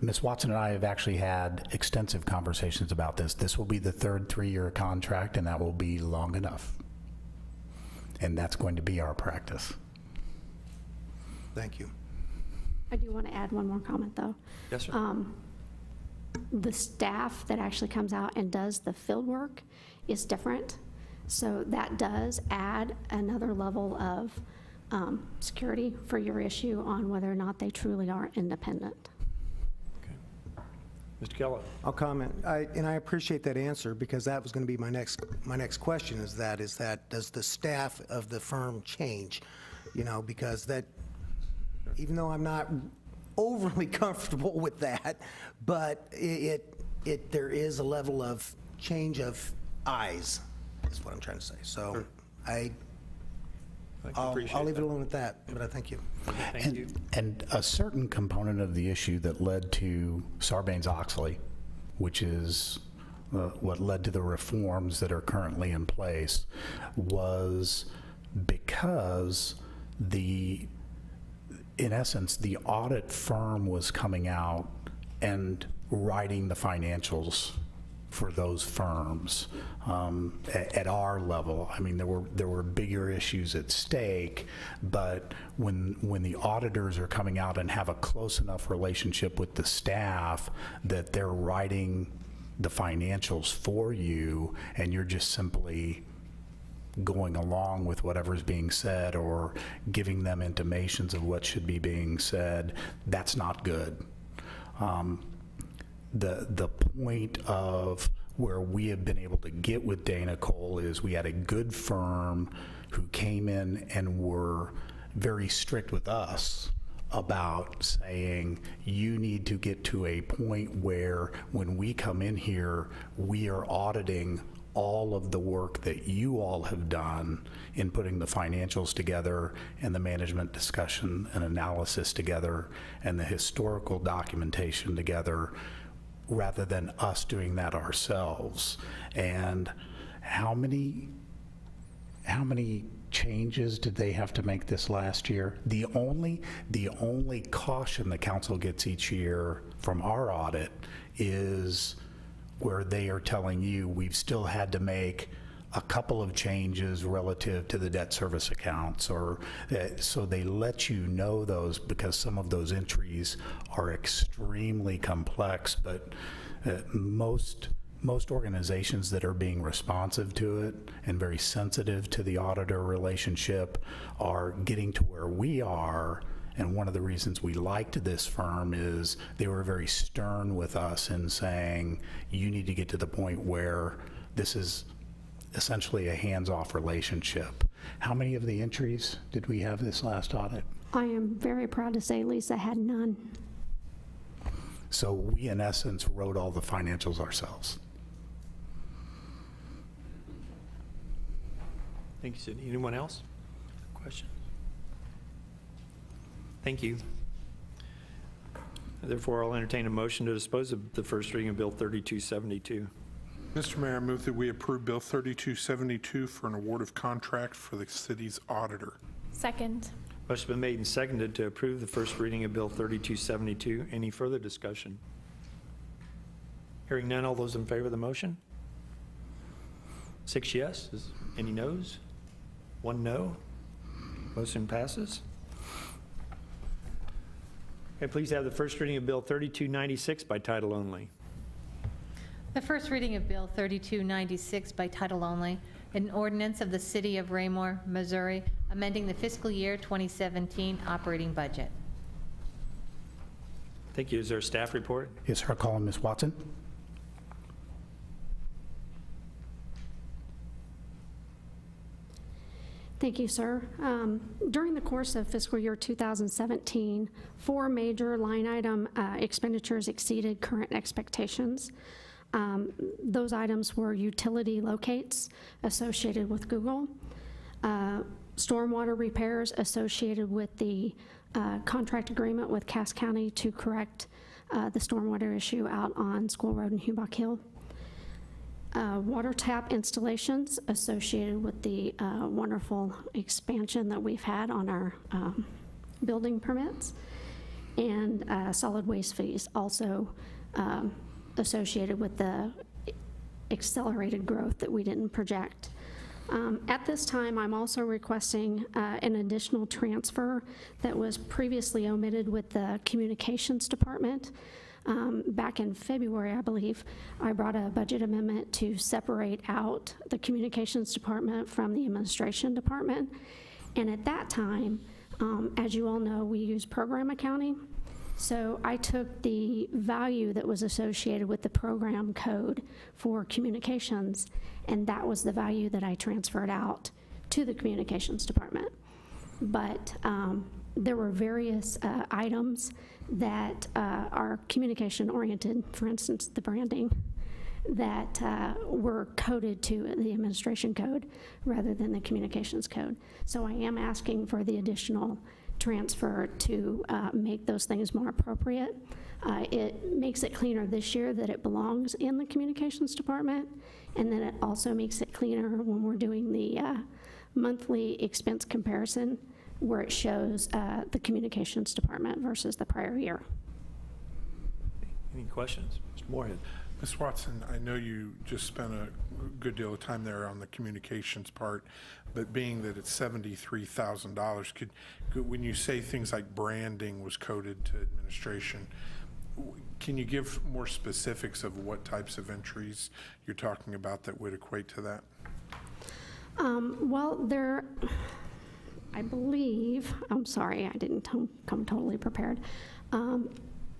Ms. Watson and I have actually had extensive conversations about this. This will be the third three-year contract, and that will be long enough. And that's going to be our practice. Thank you. I do want to add one more comment, though. Yes, sir. Um, The staff that actually comes out and does the field work is different. So that does add another level of um, security for your issue on whether or not they truly are independent. Mr. Keller? I'll comment, I- and I appreciate that answer, because that was going to be my next, my next question, is that, is that, does the staff of the firm change? You know, because that, even though I'm not overly comfortable with that, but i- it, it, there is a level of change of eyes, is what I'm trying to say. So I, I'll appreciate I'll leave it alone at that, but I thank you. Thank you. And a certain component of the issue that led to Sarbanes-Oxley, which is uh, what led to the reforms that are currently in place, was because the, in essence, the audit firm was coming out and writing the financials for those firms um, at, at our level. I mean, there were there were bigger issues at stake, but when when the auditors are coming out and have a close enough relationship with the staff that they're writing the financials for you, and you're just simply going along with whatever's being said or giving them intimations of what should be being said, that's not good. Um, the the point of where we have been able to get with Dana Cole is we had a good firm who came in and were very strict with us about saying you need to get to a point where when we come in here we are auditing all of the work that you all have done in putting the financials together and the management discussion and analysis together and the historical documentation together rather than us doing that ourselves. And how many how many changes did they have to make this last year? The only, the only caution the council gets each year from our audit is where they are telling you, we've still had to make a couple of changes relative to the debt service accounts, or, uh, so they let you know those because some of those entries are extremely complex, but uh, most, most organizations that are being responsive to it and very sensitive to the auditor relationship are getting to where we are. And one of the reasons we liked this firm is they were very stern with us in saying, you need to get to the point where this is essentially a hands-off relationship. How many of the entries did we have this last audit? I am very proud to say Lisa had none. So we, in essence, wrote all the financials ourselves. Thank you, Sidney. Anyone else? Question? Thank you. Therefore, I'll entertain a motion to dispose of the first reading of Bill 3272. Mr. Mayor, I move that we approve Bill 3272 for an award of contract for the city's auditor. Second. Motion been made and seconded to approve the first reading of Bill 3272. Any further discussion? Hearing none, all those in favor of the motion? Six yes, Is- any noes? One no? Motion passes. Okay, please have the first reading of Bill 3296 by title only. The first reading of Bill 3296 by title only, an ordinance of the City of Raymore, Missouri, amending the fiscal year 2017 operating budget. Thank you. Is there a staff report? Yes, her Call on Ms. Watson. Thank you, sir. Um, During the course of fiscal year 2017, four major line item uh, expenditures exceeded current expectations. Um, Those items were utility locates associated with Google, uh, stormwater repairs associated with the uh, contract agreement with Cass County to correct uh, the stormwater issue out on School Road in Hubach Hill, uh, water tap installations associated with the uh, wonderful expansion that we've had on our um, building permits, and uh, solid waste fees also um, associated with the accelerated growth that we didn't project. Um, At this time, I'm also requesting uh, an additional transfer that was previously omitted with the Communications Department. Um, Back in February, I believe, I brought a budget amendment to separate out the Communications Department from the Administration Department. And at that time, um, as you all know, we use program accounting. So I took the value that was associated with the program code for communications, and that was the value that I transferred out to the communications department. But um, there were various uh, items that uh, are communication oriented, for instance, the branding, that uh, were coded to the administration code rather than the communications code. So I am asking for the additional transfer to uh, make those things more appropriate. Uh, It makes it cleaner this year that it belongs in the communications department, and then it also makes it cleaner when we're doing the uh, monthly expense comparison, where it shows uh, the communications department versus the prior year. Any questions? Mr. Moorhead? Ms. Watson, I know you just spent a good deal of time there on the communications part, but being that it's $73,000, could, could- when you say things like branding was coded to administration, can you give more specifics of what types of entries you're talking about that would equate to that? Um, Well, there, I believe, I'm sorry, I didn't come totally prepared. Um,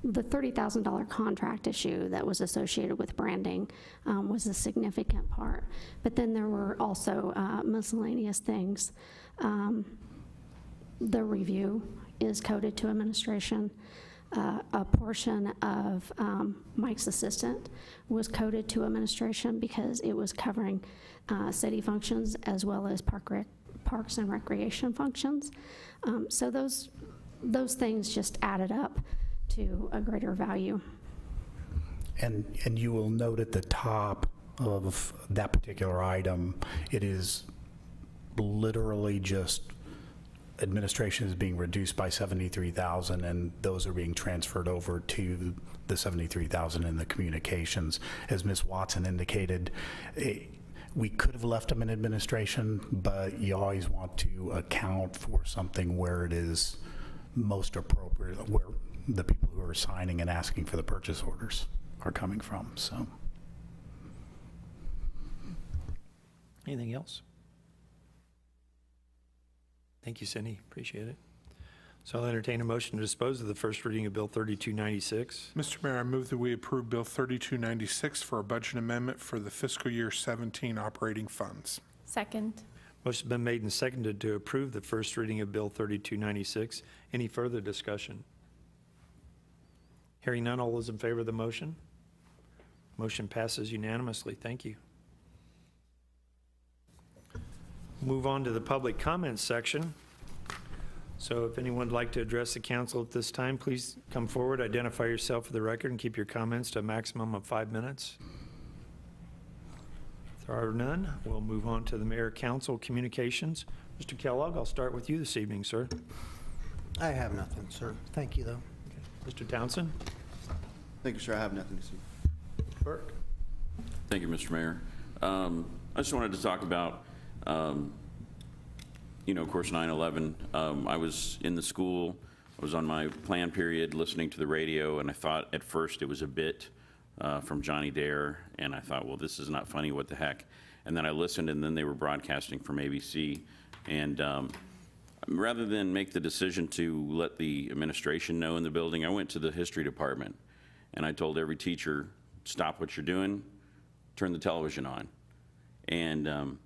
The $30,000 contract issue that was associated with branding um, was a significant part. But then there were also uh, miscellaneous things. Um, The review is coded to administration. Uh, A portion of um, Mike's assistant was coded to administration because it was covering uh, city functions as well as park parks and recreation functions. Um, So those, those things just added up to a greater value. And, and you will note at the top of that particular item, it is literally just administration is being reduced by 73,000 and those are being transferred over to the 73,000 in the communications. As Ms. Watson indicated, eh, we could have left them in administration, but you always want to account for something where it is most appropriate, where the people who are signing and asking for the purchase orders are coming from, so. Anything else? Thank you, Cindy. Appreciate it. So I'll entertain a motion to dispose of the first reading of Bill 3296. Mr. Mayor, I move that we approve Bill 3296 for a budget amendment for the fiscal year 17 operating funds. Second. Motion's been made and seconded to approve the first reading of Bill 3296. Any further discussion? Hearing none, all those in favor of the motion? Motion passes unanimously. Thank you. Move on to the public comments section. So if anyone would like to address the council at this time, please come forward, identify yourself for the record, and keep your comments to a maximum of five minutes. If there are none, we'll move on to the mayor council communications. Mr. Kellogg, I'll start with you this evening, sir. I have nothing, sir. Thank you, though. Mr. Townsend? Thank you, sir. I have nothing to say. Burke? Thank you, Mr. Mayor. Um, I just wanted to talk about, um, you know, of course, 9/11. Um, I was in the school, I was on my plan period, listening to the radio, and I thought at first it was a bit uh, from Johnny Dare, and I thought, well, this is not funny, what the heck? And then I listened, and then they were broadcasting from ABC. And um, rather than make the decision to let the administration know in the building, I went to the history department, and I told every teacher, stop what you're doing, turn the television on. And um,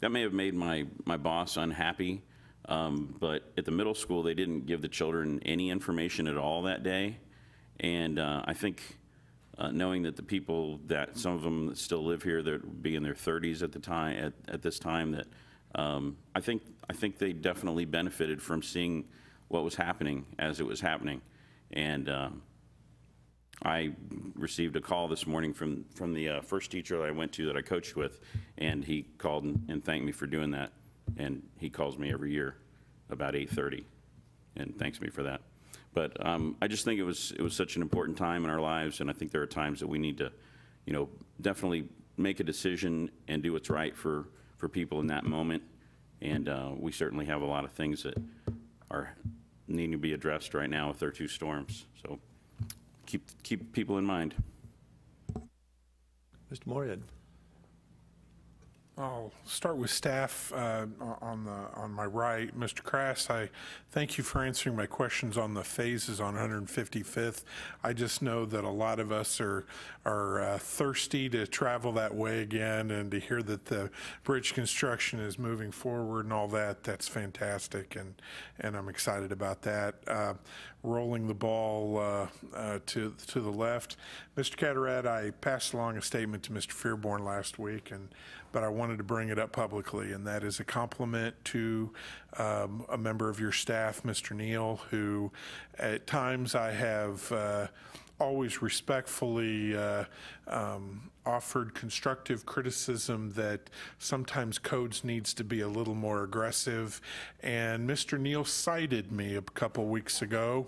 that may have made my, my boss unhappy, um, but at the middle school, they didn't give the children any information at all that day. And uh, I think uh, knowing that the people that, some of them still live here, that would be in their 30s at the time, at, at this time, that um, I think, I think they definitely benefited from seeing what was happening as it was happening. And um, I received a call this morning from, from the uh, first teacher that I went to that I coached with, and he called and, and thanked me for doing that. And he calls me every year about 8:30 and thanks me for that. But um, I just think it was, it was such an important time in our lives, and I think there are times that we need to, you know, definitely make a decision and do what's right for, for people in that moment. And uh, we certainly have a lot of things that are needing to be addressed right now with our two storms. So keep, keep people in mind. Mr. Moorhead. I'll start with staff uh, on the, on my right. Mr. Krass, I thank you for answering my questions on the phases on 155th. I just know that a lot of us are, are uh, thirsty to travel that way again and to hear that the bridge construction is moving forward and all that, that's fantastic, and, and I'm excited about that. Uh, Rolling the ball uh, uh, to, to the left. Mr. Cadoret, I passed along a statement to Mr. Feuerborn last week, and but I wanted to bring it up publicly, and that is a compliment to um, a member of your staff, Mr. Neal, who at times I have uh, always respectfully uh, um, offered constructive criticism that sometimes codes needs to be a little more aggressive. And Mr. Neal cited me a couple weeks ago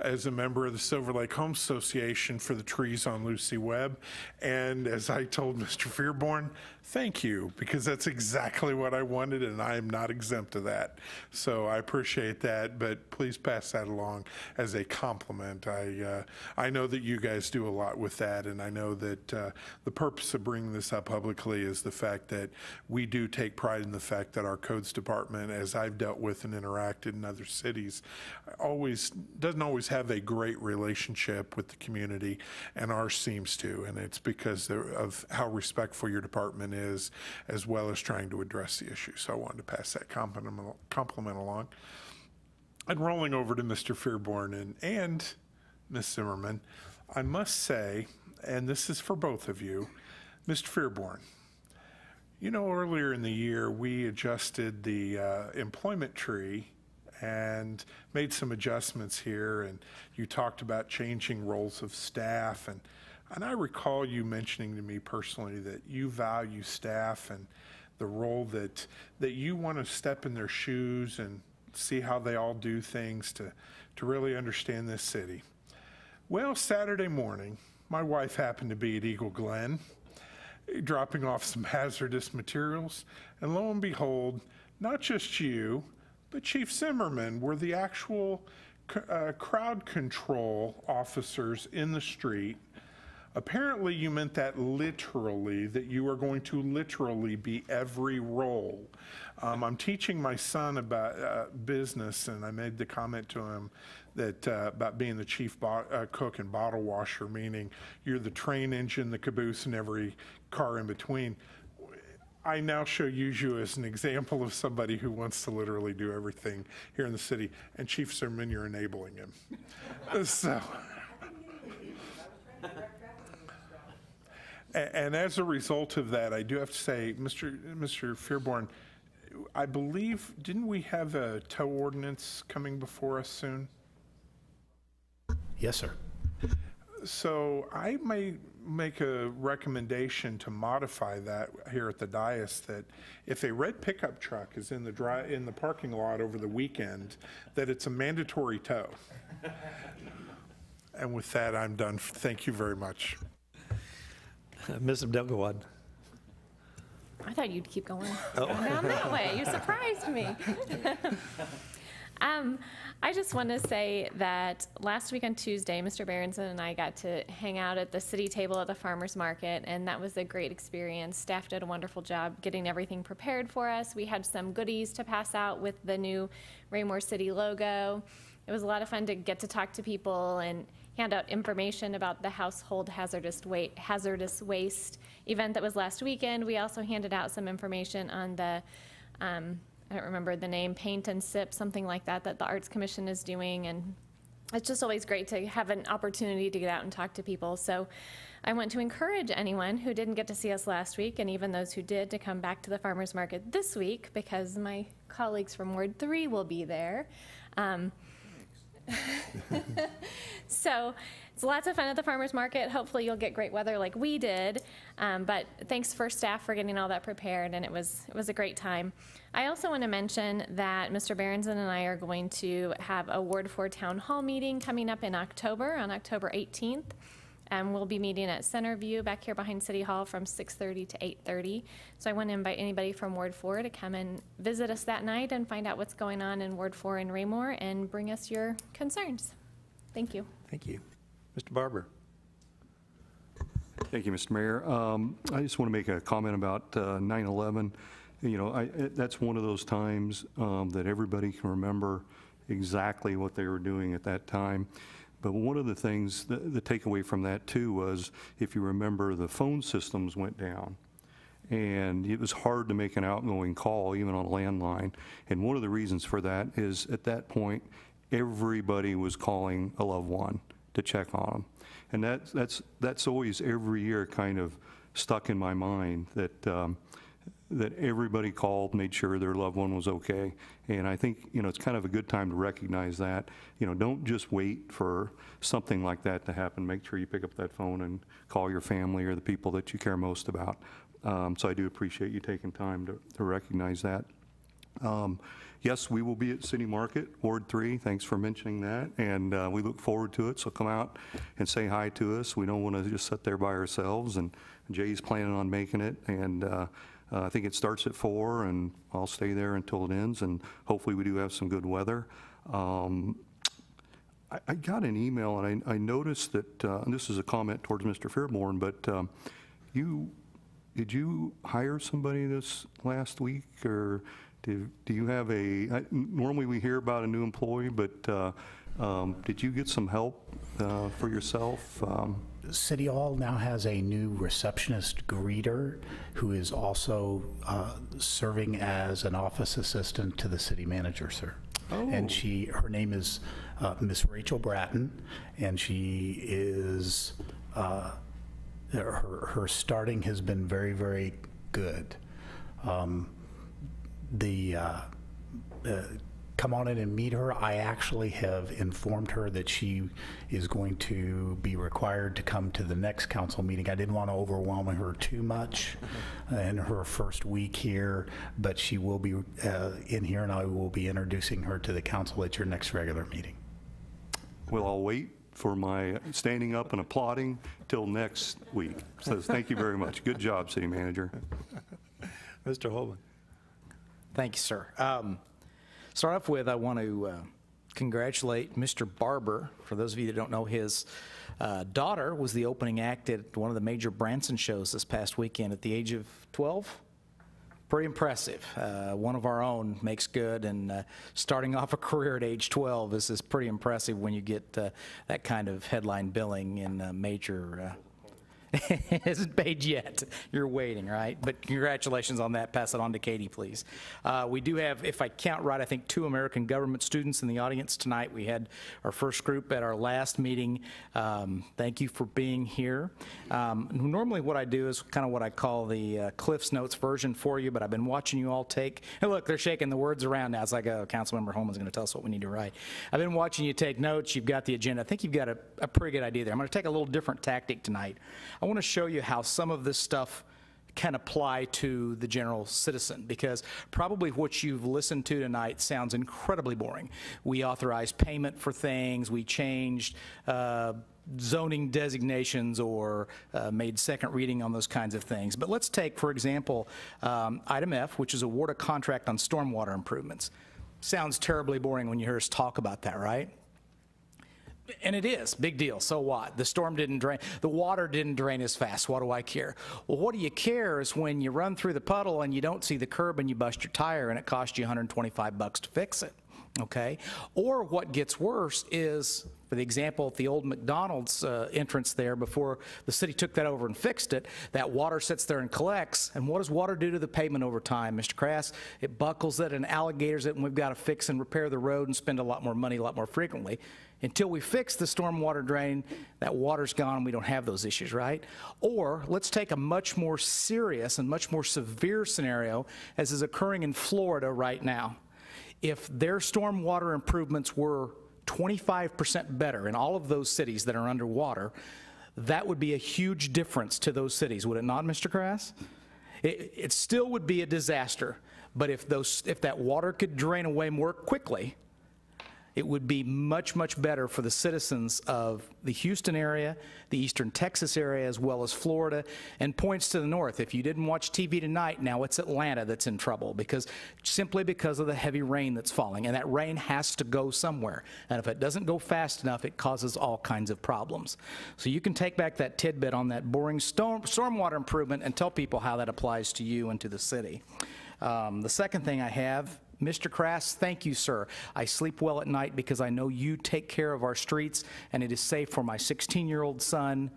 as a member of the Silver Lake Home Association for the trees on Lucy Webb. And as I told Mr. Feuerborn, thank you, because that's exactly what I wanted, and I am not exempt of that. So I appreciate that, but please pass that along as a compliment. I, uh, I know that you guys do a lot with that, and I know that uh, the purpose of bringing this up publicly is the fact that we do take pride in the fact that our codes department, as I've dealt with and interacted in other cities, always doesn't always have a great relationship with the community, and ours seems to, and it's because of how respectful your department is, as well as trying to address the issue. So I wanted to pass that compliment, compliment along. And rolling over to Mr. Feuerborn and, and Ms. Zimmerman, I must say, and this is for both of you, Mr. Feuerborn, you know, earlier in the year, we adjusted the uh, employment tree and made some adjustments here, and you talked about changing roles of staff, and, and I recall you mentioning to me personally that you value staff and the role that, that you want to step in their shoes and see how they all do things to, to really understand this city. Well, Saturday morning, my wife happened to be at Eagle Glen dropping off some hazardous materials, and lo and behold, not just you, but Chief Zimmerman were the actual uh, crowd control officers in the street. Apparently, you meant that literally, that you are going to literally be every role. Um, I'm teaching my son about uh, business, and I made the comment to him that uh, about being the chief uh, cook and bottle washer, meaning you're the train engine, the caboose, and every car in between. I now show you as an example of somebody who wants to literally do everything here in the city. And Chief Zimmerman, you're enabling him. so. And as a result of that, I do have to say, Mr. Mr. Feuerborn, I believe, didn't we have a tow ordinance coming before us soon? Yes, sir. So I may make a recommendation to modify that here at the dais that if a red pickup truck is in the dry, in the parking lot over the weekend, that it's a mandatory tow. and with that, I'm done. Thank you very much. Ms. Abdelgawad. I thought you'd keep going Oh. down that way. You surprised me. Um, I just want to say that last week on Tuesday, Mr. Berenson and I got to hang out at the city table at the farmer's market, and that was a great experience. Staff did a wonderful job getting everything prepared for us. We had some goodies to pass out with the new Raymore City logo. It was a lot of fun to get to talk to people and hand out information about the household hazardous wa- hazardous waste event that was last weekend. We also handed out some information on the um, I don't remember the name, Paint and Sip, something like that, that the Arts Commission is doing. And it's just always great to have an opportunity to get out and talk to people. So I want to encourage anyone who didn't get to see us last week, and even those who did, to come back to the farmers market this week because my colleagues from Ward 3 will be there. Um, so it's lots of fun at the farmers market. Hopefully, you'll get great weather like we did. Um, but thanks for staff for getting all that prepared, and it was it was a great time. I also want to mention that Mr. Berenson and I are going to have a Ward 4 Town Hall meeting coming up in October, on October 18th. And we'll be meeting at Centerview back here behind City Hall from 6:30 to 8:30. So I want to invite anybody from Ward 4 to come and visit us that night and find out what's going on in Ward 4 in Raymore and bring us your concerns. Thank you. Thank you. Mr. Barber? Thank you, Mr. Mayor. Um, I just want to make a comment about uh, 9/11. You know, I, that's one of those times um, that everybody can remember exactly what they were doing at that time. But one of the things, the the takeaway from that too was, if you remember, the phone systems went down. And it was hard to make an outgoing call, even on a landline. And one of the reasons for that is, at that point, everybody was calling a loved one to check on them. And that's, that's, that's always every year kind of stuck in my mind, that, um, that everybody called, made sure their loved one was okay. And I think, you know, it's kind of a good time to recognize that. You know, don't just wait for something like that to happen. Make sure you pick up that phone and call your family or the people that you care most about. Um, So I do appreciate you taking time to, to recognize that. Um, Yes, we will be at City Market, Ward 3. Thanks for mentioning that, and uh, we look forward to it. So come out and say hi to us. We don't want to just sit there by ourselves, and Jay's planning on making it, and uh, uh, I think it starts at 4, and I'll stay there until it ends, and hopefully we do have some good weather. Um, I- got an email, and I I noticed that, uh, this is a comment towards Mr. Feuerborn, but um, you, did you hire somebody this last week, or do do you have a, I- normally we hear about a new employee, but uh, um, did you get some help uh, for yourself? Um, City Hall now has a new receptionist greeter who is also uh, serving as an office assistant to the city manager, sir. And she, her name is uh, Miss Rachel Bratton, and she is, uh, her, her starting has been very, very good. Um, The, uh, uh, come on in and meet her. I actually have informed her that she is going to be required to come to the next council meeting. I didn't want to overwhelm her too much in her first week here, but she will be uh, in here, and I will be introducing her to the council at your next regular meeting. Well, I'll wait for my standing up and applauding till next week. So thank you very much. Good job, city manager. Mr. Holman? Thank you, sir. Um, Start off with, I want to uh, congratulate Mr. Barber. For those of you that don't know, his uh, daughter was the opening act at one of the major Branson shows this past weekend at the age of 12. Pretty impressive. Uh, One of our own makes good, and uh, starting off a career at age 12 is, is pretty impressive when you get uh, that kind of headline billing in a major isn't paid yet. You're waiting, right? But congratulations on that. Pass it on to Katie, please. Uh, we do have, if I count right, I think two American government students in the audience tonight. We had our first group at our last meeting. Um, thank you for being here. Um, normally, what I do is kind of what I call the uh, Cliff's Notes version for you, but I've been watching you all take. And look, they're shaking the words around now. It's like, a oh, Councilmember Holman's going to tell us what we need to write. I've been watching you take notes. You've got the agenda. I think you've got a, a pretty good idea there. I'm going to take a little different tactic tonight. I want to show you how some of this stuff can apply to the general citizen because probably what you've listened to tonight sounds incredibly boring. We authorized payment for things, we changed uh, zoning designations or uh, made second reading on those kinds of things. But let's take, for example, um, item F, which is award a contract on stormwater improvements. Sounds terribly boring when you hear us talk about that, right? And it is, big deal. So what? The storm didn't drain, the water didn't drain as fast. What do I care? Well, what do you care is when you run through the puddle and you don't see the curb and you bust your tire and it costs you 125 bucks to fix it. Okay? Or what gets worse is, for the example, at the old McDonald's uh, entrance there, before the city took that over and fixed it, that water sits there and collects. And what does water do to the pavement over time, Mr. Krass? It buckles it and alligators it, and we've got to fix and repair the road and spend a lot more money a lot more frequently. Until we fix the stormwater drain, that water's gone we don't have those issues, right? Or let's take a much more serious and much more severe scenario as is occurring in Florida right now. If their stormwater improvements were 25% better in all of those cities that are underwater, that would be a huge difference to those cities, would it not, Mr. Krass? It, it still would be a disaster, but if those, if that water could drain away more quickly, it would be much, much better for the citizens of the Houston area, the eastern Texas area, as well as Florida, and points to the north. If you didn't watch TV tonight, now it's Atlanta that's in trouble because simply because of the heavy rain that's falling. And that rain has to go somewhere. And if it doesn't go fast enough, it causes all kinds of problems. So you can take back that tidbit on that boring storm, stormwater improvement and tell people how that applies to you and to the city. Um, the second thing I have Mr. Krass, thank you, sir. I sleep well at night because I know you take care of our streets, and it is safe for my 16-year-old son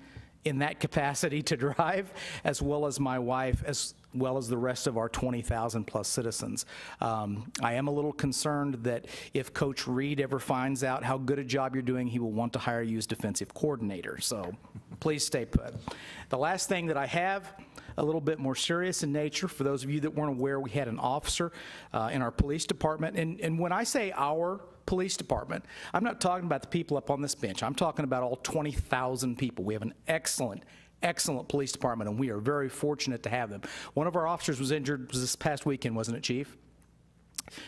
in that capacity to drive, as well as my wife, as well as the rest of our 20,000 plus citizens. Um, I am a little concerned that if Coach Reed ever finds out how good a job you're doing, he will want to hire you as defensive coordinator. So please stay put. The last thing that I have a little bit more serious in nature. For those of you that weren't aware, we had an officer uh, in our police department. And, and when I say our police department, I'm not talking about the people up on this bench. I'm talking about all 20,000 people. We have an excellent, excellent police department, and we are very fortunate to have them. One of our officers was injured this past weekend, wasn't it, Chief?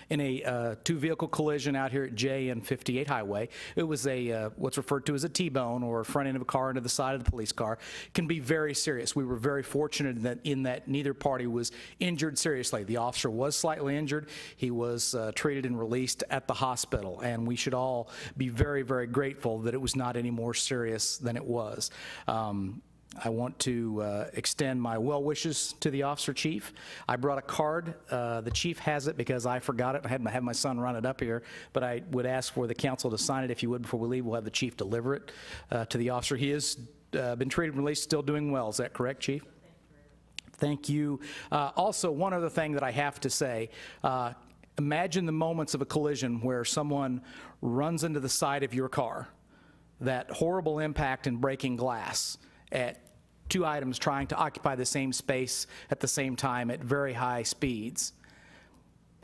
In a uh, two-vehicle collision out here at J and 58 Highway. It was a uh, what's referred to as a T-bone or front end of a car into the side of the police car. Can be very serious. We were very fortunate in that, in that neither party was injured seriously. The officer was slightly injured. He was uh, treated and released at the hospital, and we should all be very, very grateful that it was not any more serious than it was. Um, I want to uh, extend my well wishes to the officer chief. I brought a card. Uh, the chief has it because I forgot it. I had my, had my son run it up here, but I would ask for the council to sign it if you would before we leave. We'll have the chief deliver it uh, to the officer. He has uh, been treated and released, still doing well. Is that correct, chief? Thank you. Uh, also, one other thing that I have to say. Uh, imagine the moments of a collision where someone runs into the side of your car, that horrible impact and breaking glass at two items trying to occupy the same space at the same time at very high speeds.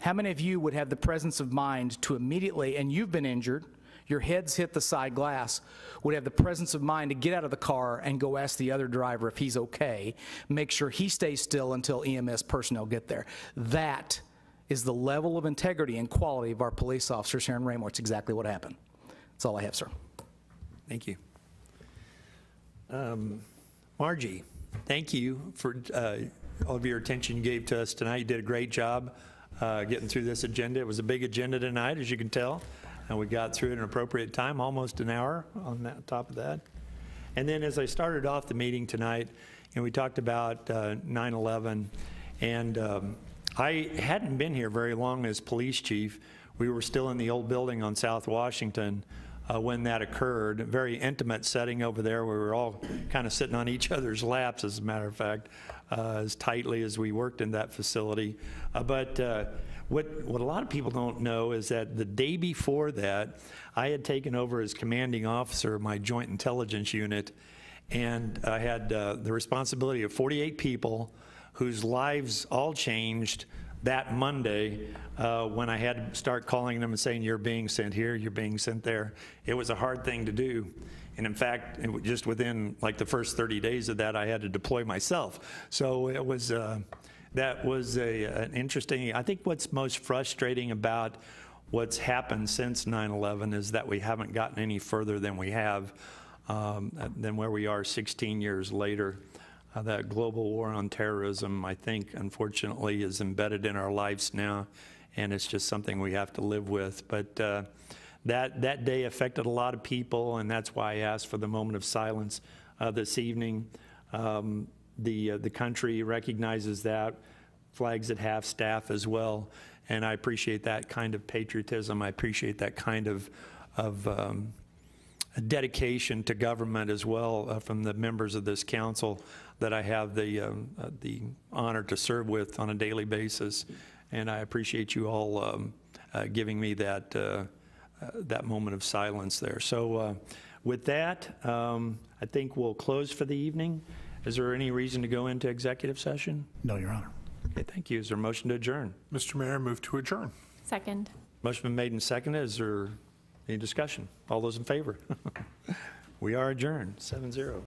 How many of you would have the presence of mind to immediately, and you've been injured, your head's hit the side glass, would have the presence of mind to get out of the car and go ask the other driver if he's okay, make sure he stays still until EMS personnel get there. That is the level of integrity and quality of our police officers here in Raymore. It's exactly what happened. That's all I have, sir. Thank you. Um, Margie, thank you for uh, all of your attention you gave to us tonight. You did a great job uh, getting through this agenda. It was a big agenda tonight, as you can tell, and we got through it in an appropriate time, almost an hour on that, top of that. And then as I started off the meeting tonight, and we talked about 9/11, uh, and um, I hadn't been here very long as police chief. We were still in the old building on South Washington uh, when that occurred. Very intimate setting over there. We were all kind of sitting on each other's laps, as a matter of fact, uh, as tightly as we worked in that facility. Uh, but uh, what, what a lot of people don't know is that the day before that, I had taken over as commanding officer of my Joint Intelligence Unit, and I had uh, the responsibility of 48 people whose lives all changed that Monday uh, when I had to start calling them and saying, You're being sent here, you're being sent there. It was a hard thing to do. And in fact, just within like the first 30 days of that, I had to deploy myself. So it was, uh, that was a, an interesting, I think what's most frustrating about what's happened since 9 11 is that we haven't gotten any further than we have, um, than where we are 16 years later uh, that global war on terrorism, I think, unfortunately, is embedded in our lives now. and it's just something we have to live with. But uh, that, that day affected a lot of people, and that's why I asked for the moment of silence uh, this evening. Um, The, uh, the country recognizes that, flags at half staff as well, and I appreciate that kind of patriotism. I appreciate that kind of, of um, dedication to government as well uh, from the members of this council that I have the, um, uh, the honor to serve with on a daily basis. And I appreciate you all um, uh, giving me that, uh, uh, that moment of silence there. So uh, with that, um, I think we'll close for the evening. Is there any reason to go into executive session? No, Your Honor. Okay, thank you. Is there a motion to adjourn? Mr. Mayor, move to adjourn. Second. Motion been made and seconded. Is there any discussion? All those in favor? We are adjourned, 7-0.